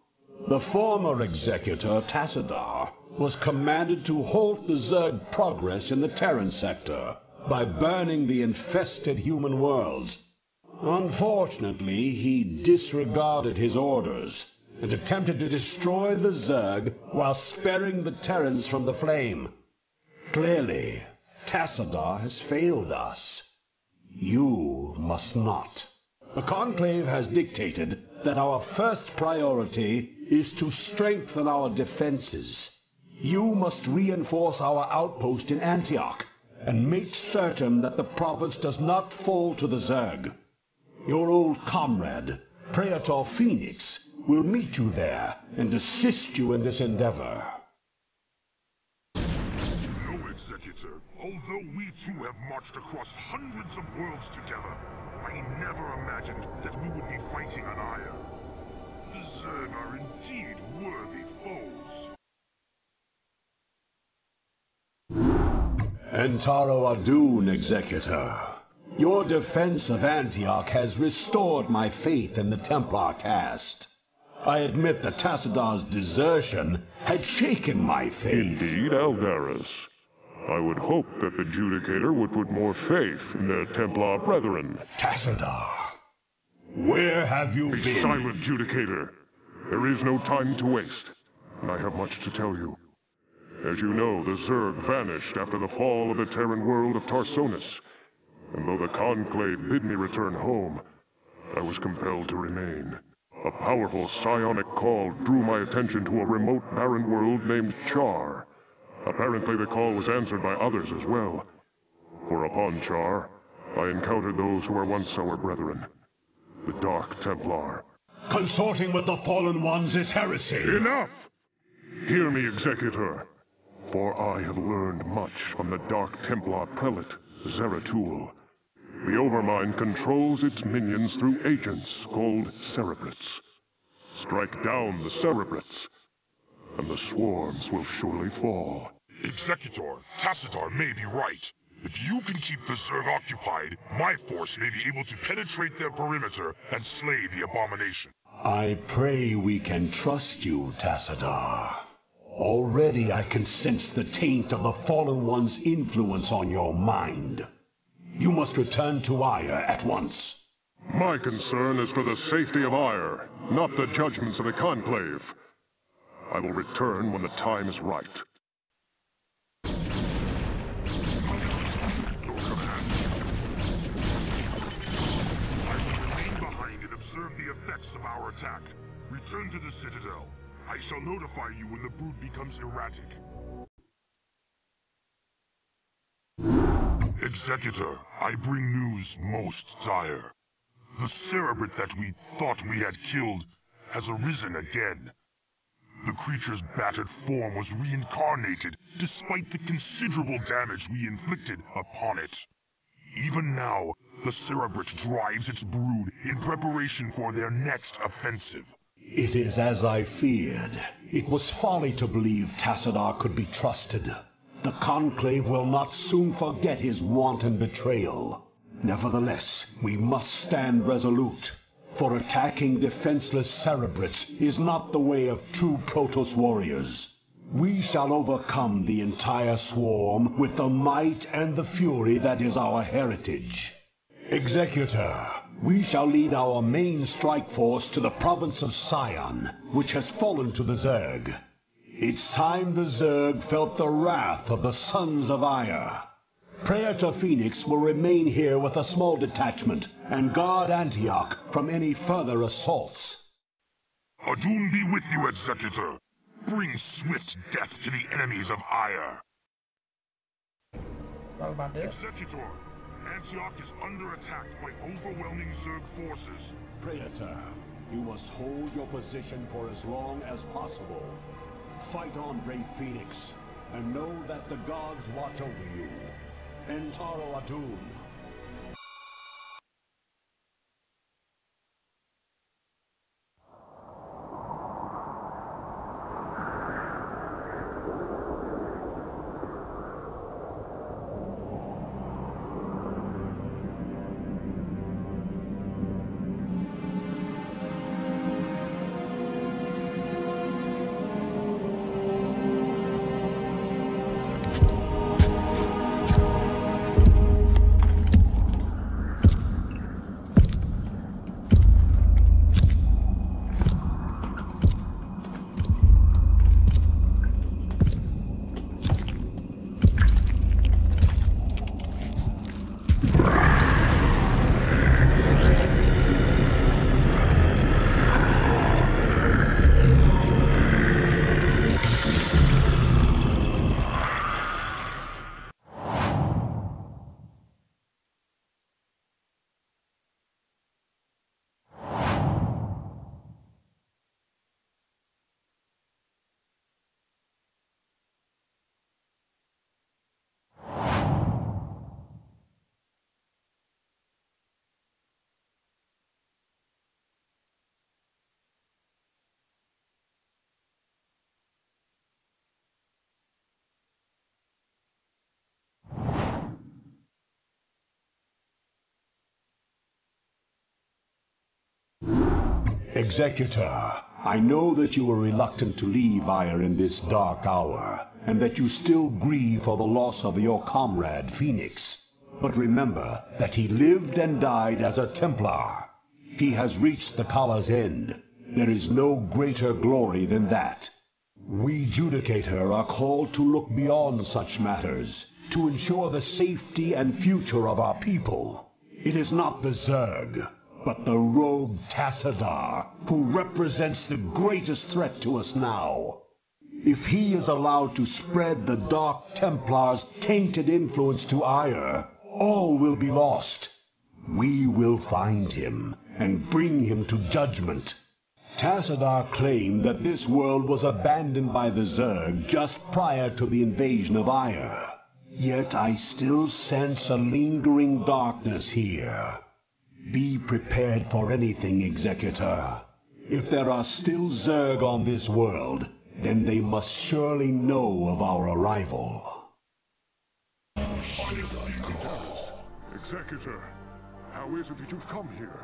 The former Executor, Tassadar, was commanded to halt the Zerg progress in the Terran sector by burning the infested human worlds. Unfortunately, he disregarded his orders and attempted to destroy the Zerg while sparing the Terrans from the flame. Clearly, Tassadar has failed us. You must not. The Conclave has dictated that our first priority is to strengthen our defenses. You must reinforce our outpost in Antioch and make certain that the province does not fall to the Zerg. Your old comrade, Praetor Fenix, will meet you there and assist you in this endeavor. Although we too have marched across hundreds of worlds together, I never imagined that we would be fighting on Aiur. The Zerg are indeed worthy foes. Entaro Adun, Executor. Your defense of Antioch has restored my faith in the Templar caste. I admit that Tassadar's desertion had shaken my faith. Indeed, Aldaris. I would hope that the Judicator would put more faith in their Templar brethren. Tassadar, where have you Be been? silent, Judicator. There is no time to waste, and I have much to tell you. As you know, the Zerg vanished after the fall of the Terran world of Tarsonis, and though the Conclave bid me return home, I was compelled to remain. A powerful psionic call drew my attention to a remote barren world named Char. Apparently the call was answered by others as well. For upon Char, I encountered those who were once our brethren, the Dark Templar. Consorting with the Fallen Ones is heresy. Enough! Hear me, Executor, for I have learned much from the Dark Templar prelate, Zeratul. The Overmind controls its minions through agents called Cerebrates. Strike down the Cerebrates, and the swarms will surely fall. Executor, Tassadar may be right. If you can keep the Zerg occupied, my force may be able to penetrate their perimeter and slay the abomination. I pray we can trust you, Tassadar. Already I can sense the taint of the Fallen One's influence on your mind. You must return to Aiur at once. My concern is for the safety of Aiur, not the judgments of the Conclave. I will return when the time is right. Effects of our attack. Return to the Citadel. I shall notify you when the brood becomes erratic. Executor, I bring news most dire. The Cerebrate that we thought we had killed has arisen again. The creature's battered form was reincarnated despite the considerable damage we inflicted upon it. Even now, the Cerebrate drives its brood in preparation for their next offensive. It is as I feared. It was folly to believe Tassadar could be trusted. The Conclave will not soon forget his wanton betrayal. Nevertheless, we must stand resolute. For attacking defenseless Cerebrates is not the way of true Protoss warriors. We shall overcome the entire swarm with the might and the fury that is our heritage. Executor, we shall lead our main strike force to the province of Scion, which has fallen to the Zerg. It's time the Zerg felt the wrath of the Sons of Aiur. Praetor Fenix will remain here with a small detachment and guard Antioch from any further assaults. Adun be with you, Executor. Bring swift death to the enemies of Aiur. What about this? Executor, Antioch is under attack by overwhelming Zerg forces. Praetor, you must hold your position for as long as possible. Fight on, brave Fenix, and know that the gods watch over you. Entaro Adun. Executor, I know that you were reluctant to leave Aiur in this dark hour, and that you still grieve for the loss of your comrade, Fenix. But remember that he lived and died as a Templar. He has reached the Khala's end. There is no greater glory than that. We Judicator are called to look beyond such matters, to ensure the safety and future of our people. It is not the Zerg, but the rogue Tassadar, who represents the greatest threat to us now. If he is allowed to spread the Dark Templar's tainted influence to Aiur, all will be lost. We will find him and bring him to judgment. Tassadar claimed that this world was abandoned by the Zerg just prior to the invasion of Aiur. Yet I still sense a lingering darkness here. Be prepared for anything, Executor. If there are still Zerg on this world, then they must surely know of our arrival. Executor, how is it that you've come here?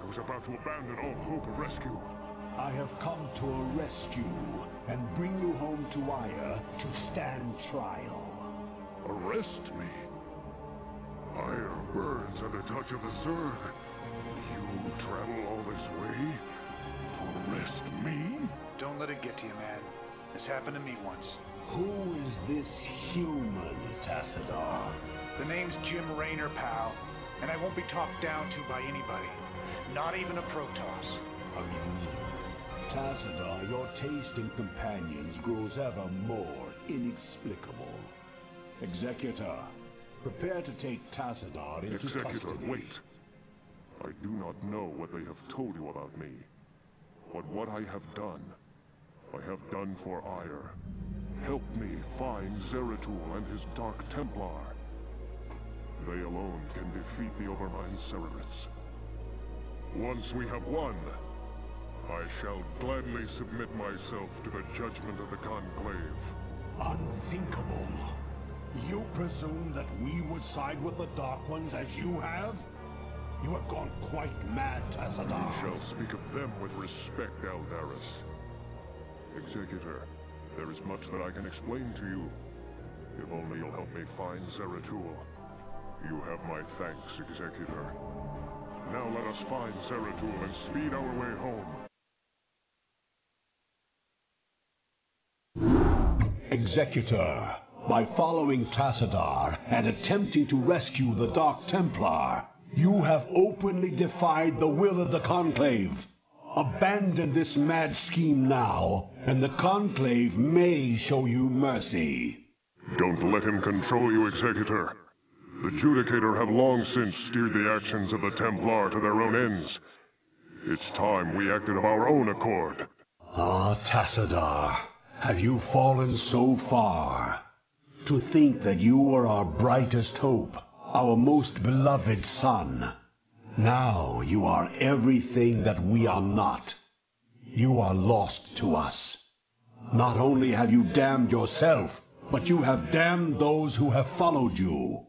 I was about to abandon all hope of rescue. I have come to arrest you and bring you home to Aiur to stand trial. Arrest me? Aiur burns at the touch of the Zerg. You travel all this way to arrest me? Don't let it get to you, man. This happened to me once. Who is this human, Tassadar? The name's Jim Raynor, pal. And I won't be talked down to by anybody. Not even a Protoss. Amusing. Tassadar, your taste in companions grows ever more inexplicable. Executor, prepare to take Tassadar into Executor, custody. wait. I do not know what they have told you about me. But what I have done, I have done for Aiur. Help me find Zeratul and his Dark Templar. They alone can defeat the Overmind Cerebrates. Once we have won, I shall gladly submit myself to the judgment of the Conclave. Unthinkable. You presume that we would side with the Dark Ones as you have? You have gone quite mad, Tassadar. We shall speak of them with respect, Aldaris. Executor, there is much that I can explain to you. If only you'll help me find Zeratul. You have my thanks, Executor. Now let us find Zeratul and speed our way home. Executor, by following Tassadar and attempting to rescue the Dark Templar, you have openly defied the will of the Conclave. Abandon this mad scheme now, and the Conclave may show you mercy. Don't let him control you, Executor. The Judicator have long since steered the actions of the Templar to their own ends. It's time we acted of our own accord. Ah, Tassadar, have you fallen so far? To think that you were our brightest hope, our most beloved son. Now you are everything that we are not. You are lost to us. Not only have you damned yourself, but you have damned those who have followed you.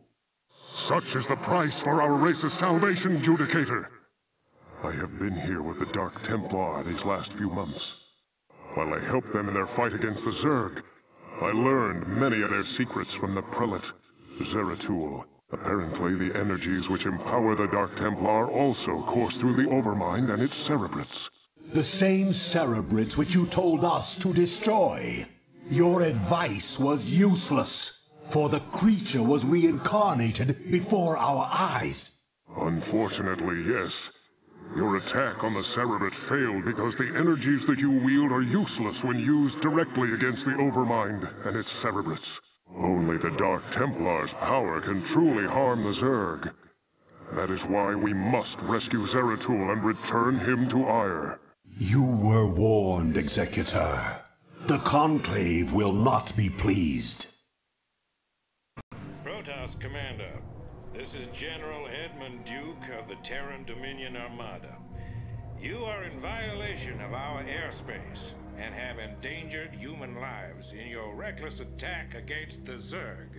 Such is the price for our race's salvation, Judicator. I have been here with the Dark Templar these last few months. While I helped them in their fight against the Zerg, I learned many of their secrets from the Prelate, Zeratul. Apparently, the energies which empower the Dark Templar also course through the Overmind and its cerebrates. The same cerebrates which you told us to destroy. Your advice was useless, for the creature was reincarnated before our eyes. Unfortunately, yes. Your attack on the Cerebrate failed because the energies that you wield are useless when used directly against the Overmind and its Cerebrates. Only the Dark Templar's power can truly harm the Zerg. That is why we must rescue Zeratul and return him to Aiur. You were warned, Executor. The Conclave will not be pleased. Protoss Commander, this is General Edmund Duke of the Terran Dominion Armada. You are in violation of our airspace and have endangered human lives in your reckless attack against the Zerg.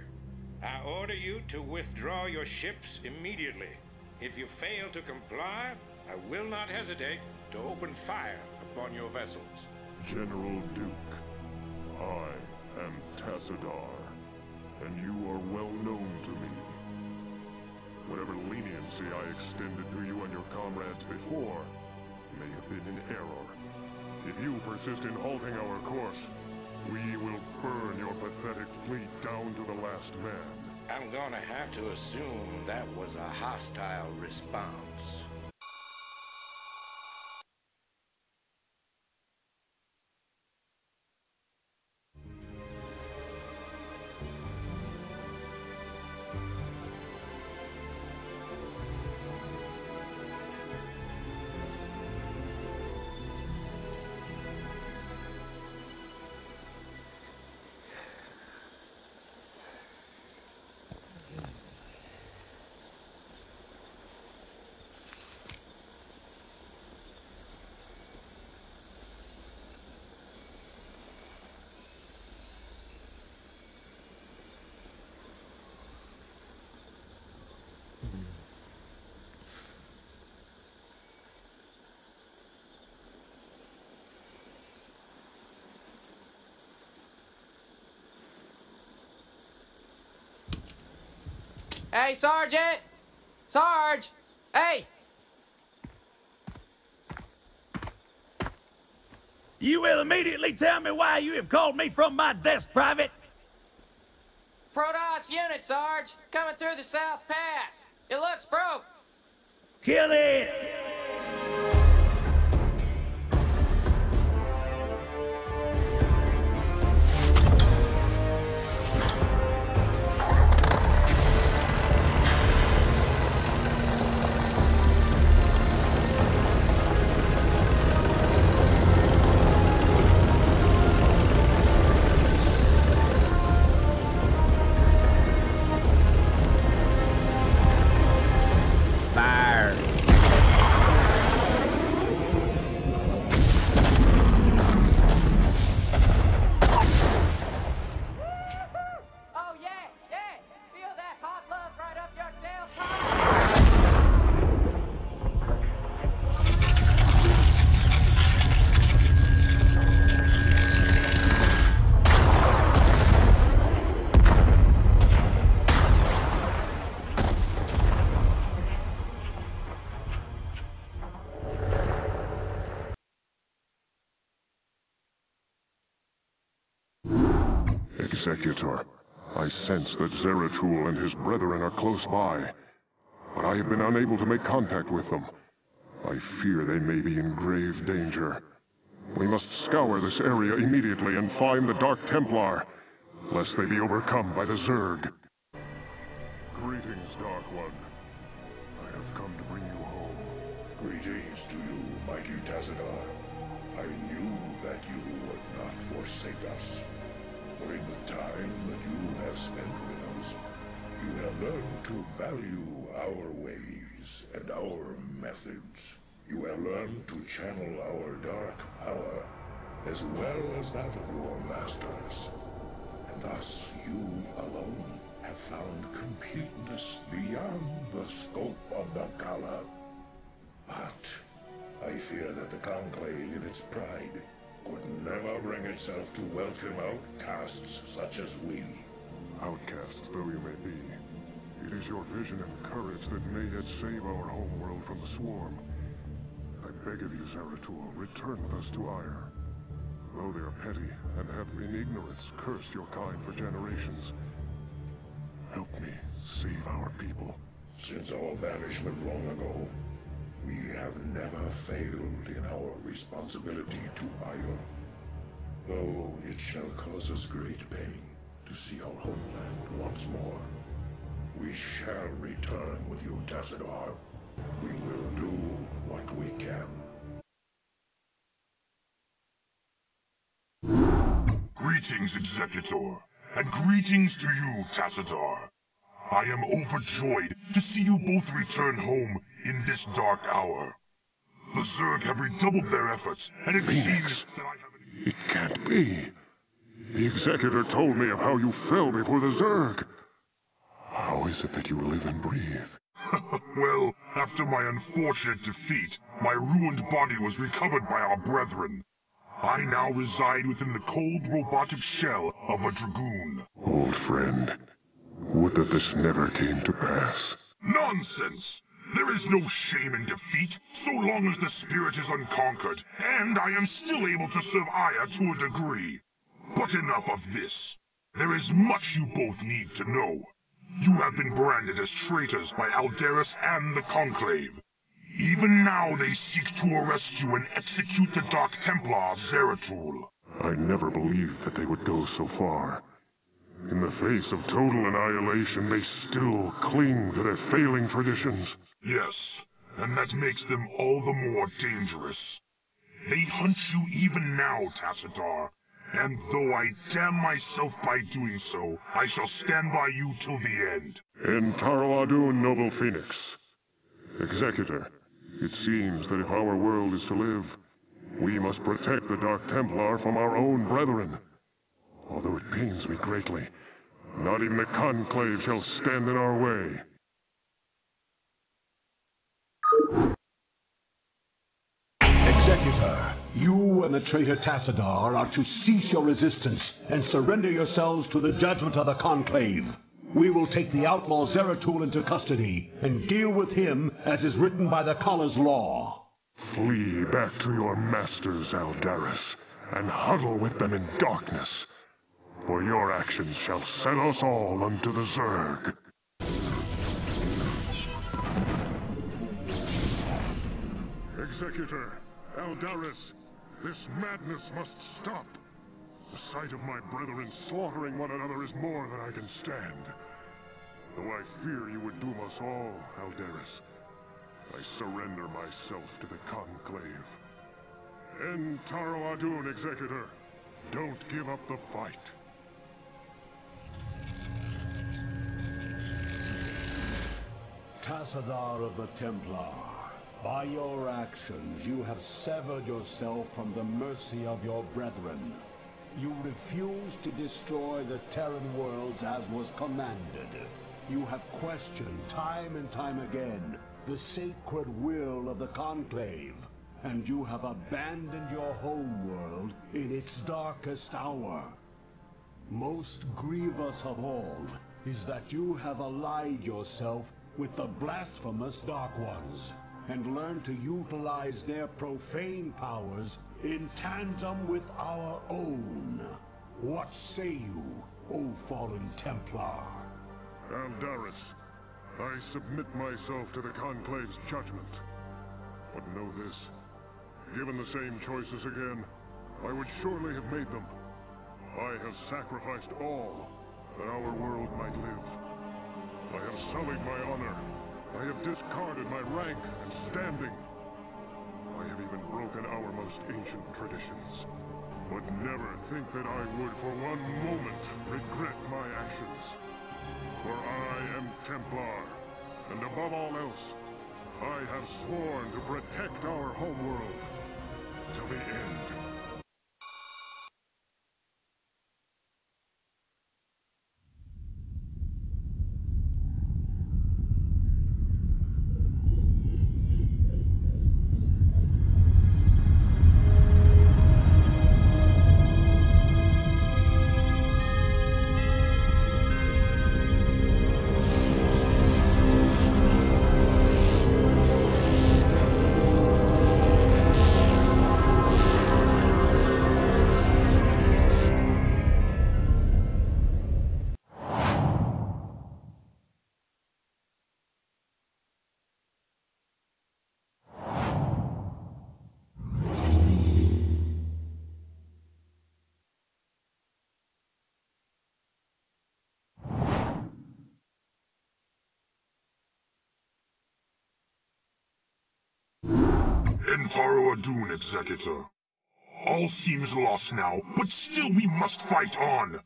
I order you to withdraw your ships immediately. If you fail to comply, I will not hesitate to open fire upon your vessels. General Duke, I am Tassadar, and you are well known to me. Whatever leniency I extended to you and your comrades before may have been in error. If you persist in halting our course, we will burn your pathetic fleet down to the last man. I'm gonna have to assume that was a hostile response. Hey, Sergeant! Sarge! Hey! You will immediately tell me why you have called me from my desk, Private. Protoss unit, Sarge! Coming through the South Pass! It looks broke! Kill it! Executor, I sense that Zeratul and his brethren are close by, but I have been unable to make contact with them. I fear they may be in grave danger. We must scour this area immediately and find the Dark Templar, lest they be overcome by the Zerg. Greetings, Dark One. I have come to bring you home. Greetings to you, mighty Tassadar. I knew that you would not forsake us. For in the time that you have spent with us, you have learned to value our ways and our methods. You have learned to channel our dark power, as well as that of your masters. And thus you alone have found completeness beyond the scope of the Khala. But I fear that the Conclave in its pride could never bring itself to welcome outcasts such as we. Outcasts though you may be, it is your vision and courage that may yet save our homeworld from the swarm. I beg of you, Zeratul, return with us to Aiur. Though they are petty and have in ignorance cursed your kind for generations, help me save our people. Since our banishment long ago, we have never failed in our responsibility to Aiur. Though it shall cause us great pain to see our homeland once more, we shall return with you, Tassadar. We will do what we can. Greetings, Executor, and greetings to you, Tassadar. I am overjoyed to see you both return home in this dark hour. The Zerg have redoubled their efforts, and it seems that I have... It can't be. The Executor told me of how you fell before the Zerg. How is it that you live and breathe? well, after my unfortunate defeat, my ruined body was recovered by our brethren. I now reside within the cold robotic shell of a dragoon. Old friend, would that this never came to pass. Nonsense! There is no shame in defeat, so long as the spirit is unconquered, and I am still able to serve Aiur to a degree. But enough of this. There is much you both need to know. You have been branded as traitors by Aldaris and the Conclave. Even now they seek to arrest you and execute the Dark Templar of Zeratul. I never believed that they would go so far. In the face of total annihilation, they still cling to their failing traditions. Yes, and that makes them all the more dangerous. They hunt you even now, Tassadar, and though I damn myself by doing so, I shall stand by you till the end. En Taro Adun, Noble Fenix. Executor, it seems that if our world is to live, we must protect the Dark Templar from our own brethren. Although it pains me greatly, not even the Conclave shall stand in our way. Executor, you and the traitor Tassadar are to cease your resistance and surrender yourselves to the judgment of the Conclave. We will take the outlaw Zeratul into custody and deal with him as is written by the Khala's law. Flee back to your masters, Aldaris, and huddle with them in darkness. For your actions shall set us all unto the Zerg. Executor, Aldaris, this madness must stop. The sight of my brethren slaughtering one another is more than I can stand. Though I fear you would doom us all, Aldaris, I surrender myself to the Conclave. En Taro Adun, Executor. Don't give up the fight. Tassadar of the Templar, by your actions you have severed yourself from the mercy of your brethren. You refuse to destroy the Terran worlds as was commanded. You have questioned time and time again the sacred will of the Conclave, and you have abandoned your home world in its darkest hour. Most grievous of all is that you have allied yourself with the blasphemous Dark Ones, and learn to utilize their profane powers in tandem with our own. What say you, O fallen Templar? Aldaris, I submit myself to the Conclave's judgment. But know this, given the same choices again, I would surely have made them. I have sacrificed all that our world might live. I have sullied my honor. I have discarded my rank and standing. I have even broken our most ancient traditions. But never think that I would for one moment regret my actions. For I am Templar, and above all else, I have sworn to protect our homeworld till the end. En Taro Adun, Executor. All seems lost now, but still we must fight on.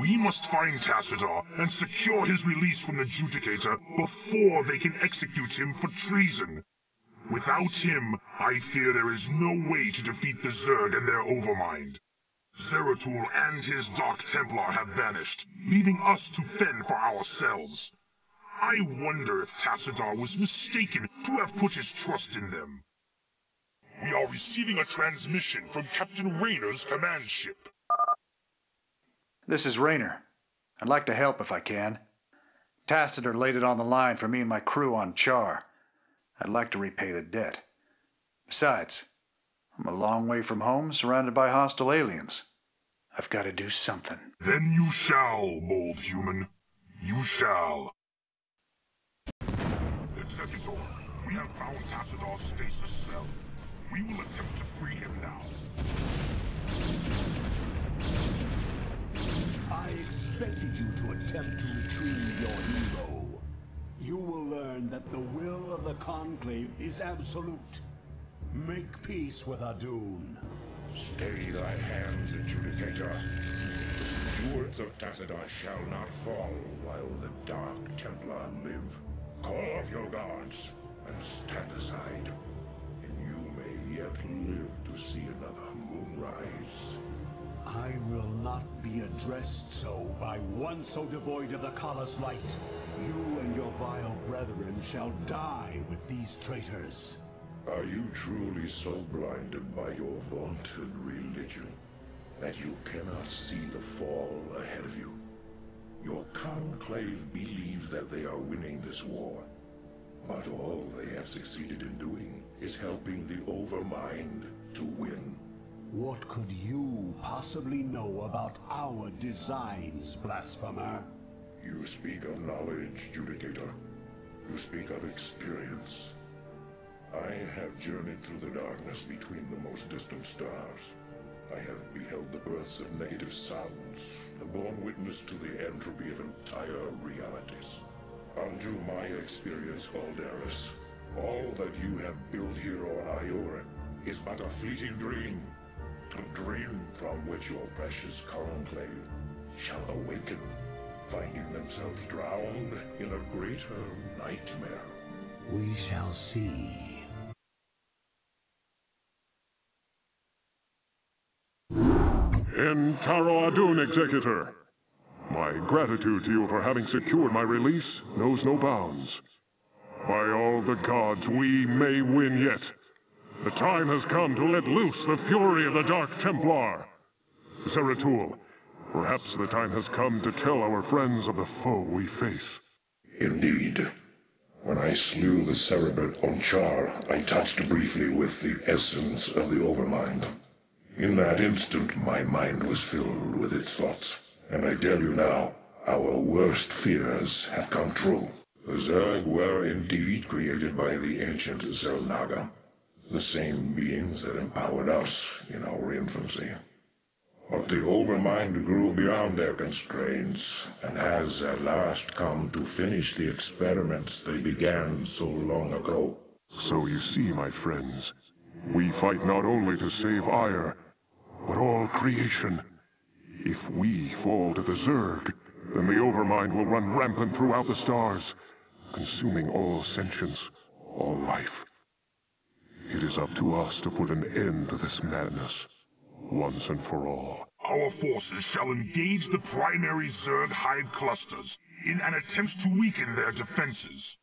We must find Tassadar and secure his release from the Judicator before they can execute him for treason. Without him, I fear there is no way to defeat the Zerg and their Overmind. Zeratul and his Dark Templar have vanished, leaving us to fend for ourselves. I wonder if Tassadar was mistaken to have put his trust in them. We are receiving a transmission from Captain Raynor's command ship. This is Rayner. I'd like to help if I can. Tassadar laid it on the line for me and my crew on Char. I'd like to repay the debt. Besides, I'm a long way from home, surrounded by hostile aliens. I've got to do something. Then you shall, mold human. You shall. Executor, we have found Tassadar's stasis cell. We will attempt to free him now. I expected you to attempt to retrieve your hero. You will learn that the will of the Conclave is absolute. Make peace with Adun. Stay thy hand, adjudicator. The stewards of Tassadar shall not fall while the Dark Templar live. Call off your guards and stand aside, and you may yet live to see another moonrise. I will not be addressed so by one so devoid of the Khala's light. You and your vile brethren shall die with these traitors. Are you truly so blinded by your vaunted religion that you cannot see the fall ahead of you? Your conclave believes that they are winning this war, but all they have succeeded in doing is helping the Overmind to win. What could you possibly know about our designs, blasphemer? You speak of knowledge, Judicator. You speak of experience. I have journeyed through the darkness between the most distant stars. I have beheld the births of negative suns, and borne witness to the entropy of entire realities. Unto my experience, Aldaris, all that you have built here on Aiur is but a fleeting dream. A dream from which your precious conclave shall awaken, finding themselves drowned in a greater nightmare. We shall see. En Taro Adun, Executor. My gratitude to you for having secured my release knows no bounds. By all the gods, we may win yet. The time has come to let loose the fury of the Dark Templar. Zeratul, perhaps the time has come to tell our friends of the foe we face. Indeed. When I slew the Cerebrate on Char, I touched briefly with the essence of the Overmind. In that instant, my mind was filled with its thoughts. And I tell you now, our worst fears have come true. The Zerg were indeed created by the ancient Xel'Naga, the same beings that empowered us in our infancy. But the Overmind grew beyond their constraints, and has at last come to finish the experiments they began so long ago. So you see, my friends, we fight not only to save Aiur, but all creation. If we fall to the Zerg, then the Overmind will run rampant throughout the stars, consuming all sentience, all life. It is up to us to put an end to this madness, once and for all. Our forces shall engage the primary Zerg hive clusters in an attempt to weaken their defenses.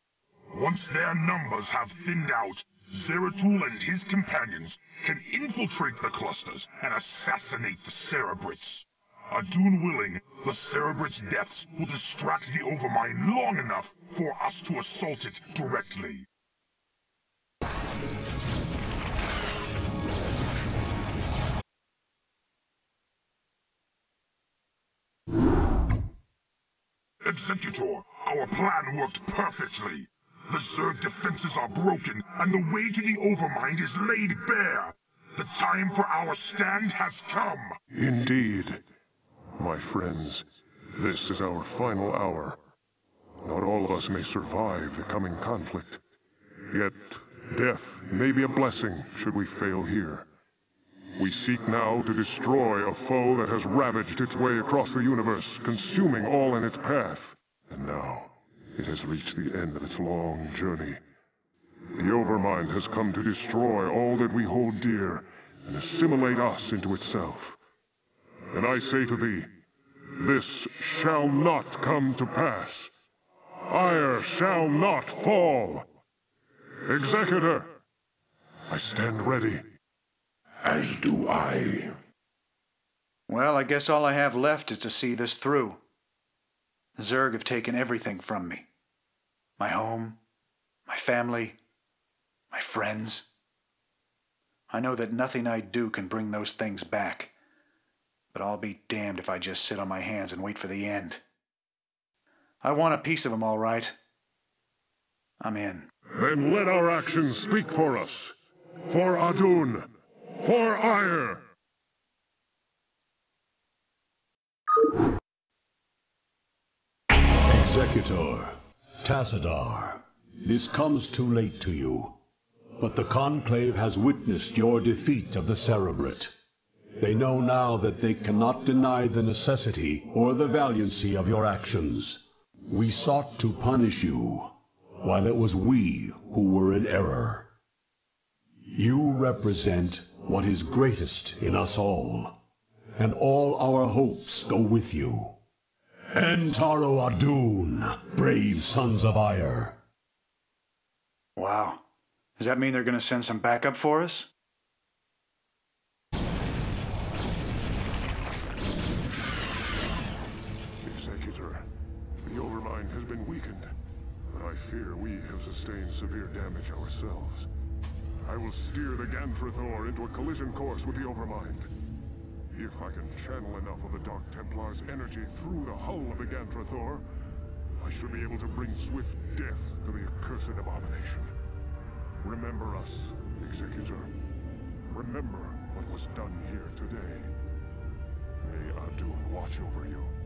Once their numbers have thinned out, Zeratul and his companions can infiltrate the clusters and assassinate the Cerebrates. Adun willing, the Cerebrates' deaths will distract the Overmind long enough for us to assault it directly. Executor, our plan worked perfectly. The Zerg defenses are broken, and the way to the Overmind is laid bare. The time for our stand has come. Indeed. My friends, this is our final hour. Not all of us may survive the coming conflict. Yet, death may be a blessing should we fail here. We seek now to destroy a foe that has ravaged its way across the universe, consuming all in its path. And now, it has reached the end of its long journey. The Overmind has come to destroy all that we hold dear and assimilate us into itself. And I say to thee, this shall not come to pass. Aiur shall not fall. Executor, I stand ready. As do I. Well, I guess all I have left is to see this through. The Zerg have taken everything from me. My home, my family, my friends. I know that nothing I do can bring those things back. But I'll be damned if I just sit on my hands and wait for the end. I want a piece of them, all right. I'm in. Then let our actions speak for us. For Adun. For Aiur. Executor, Tassadar, this comes too late to you. But the Conclave has witnessed your defeat of the Cerebrate. They know now that they cannot deny the necessity or the valiancy of your actions. We sought to punish you, while it was we who were in error. You represent what is greatest in us all, and all our hopes go with you. En Taro Adun, brave sons of Aiur. Wow. Does that mean they're going to send some backup for us? Has been weakened, but I fear we have sustained severe damage ourselves. I will steer the Gantrithor into a collision course with the Overmind. If I can channel enough of the Dark Templar's energy through the hull of the Gantrithor, I should be able to bring swift death to the accursed abomination. Remember us, Executor. Remember what was done here today. May Adun watch over you.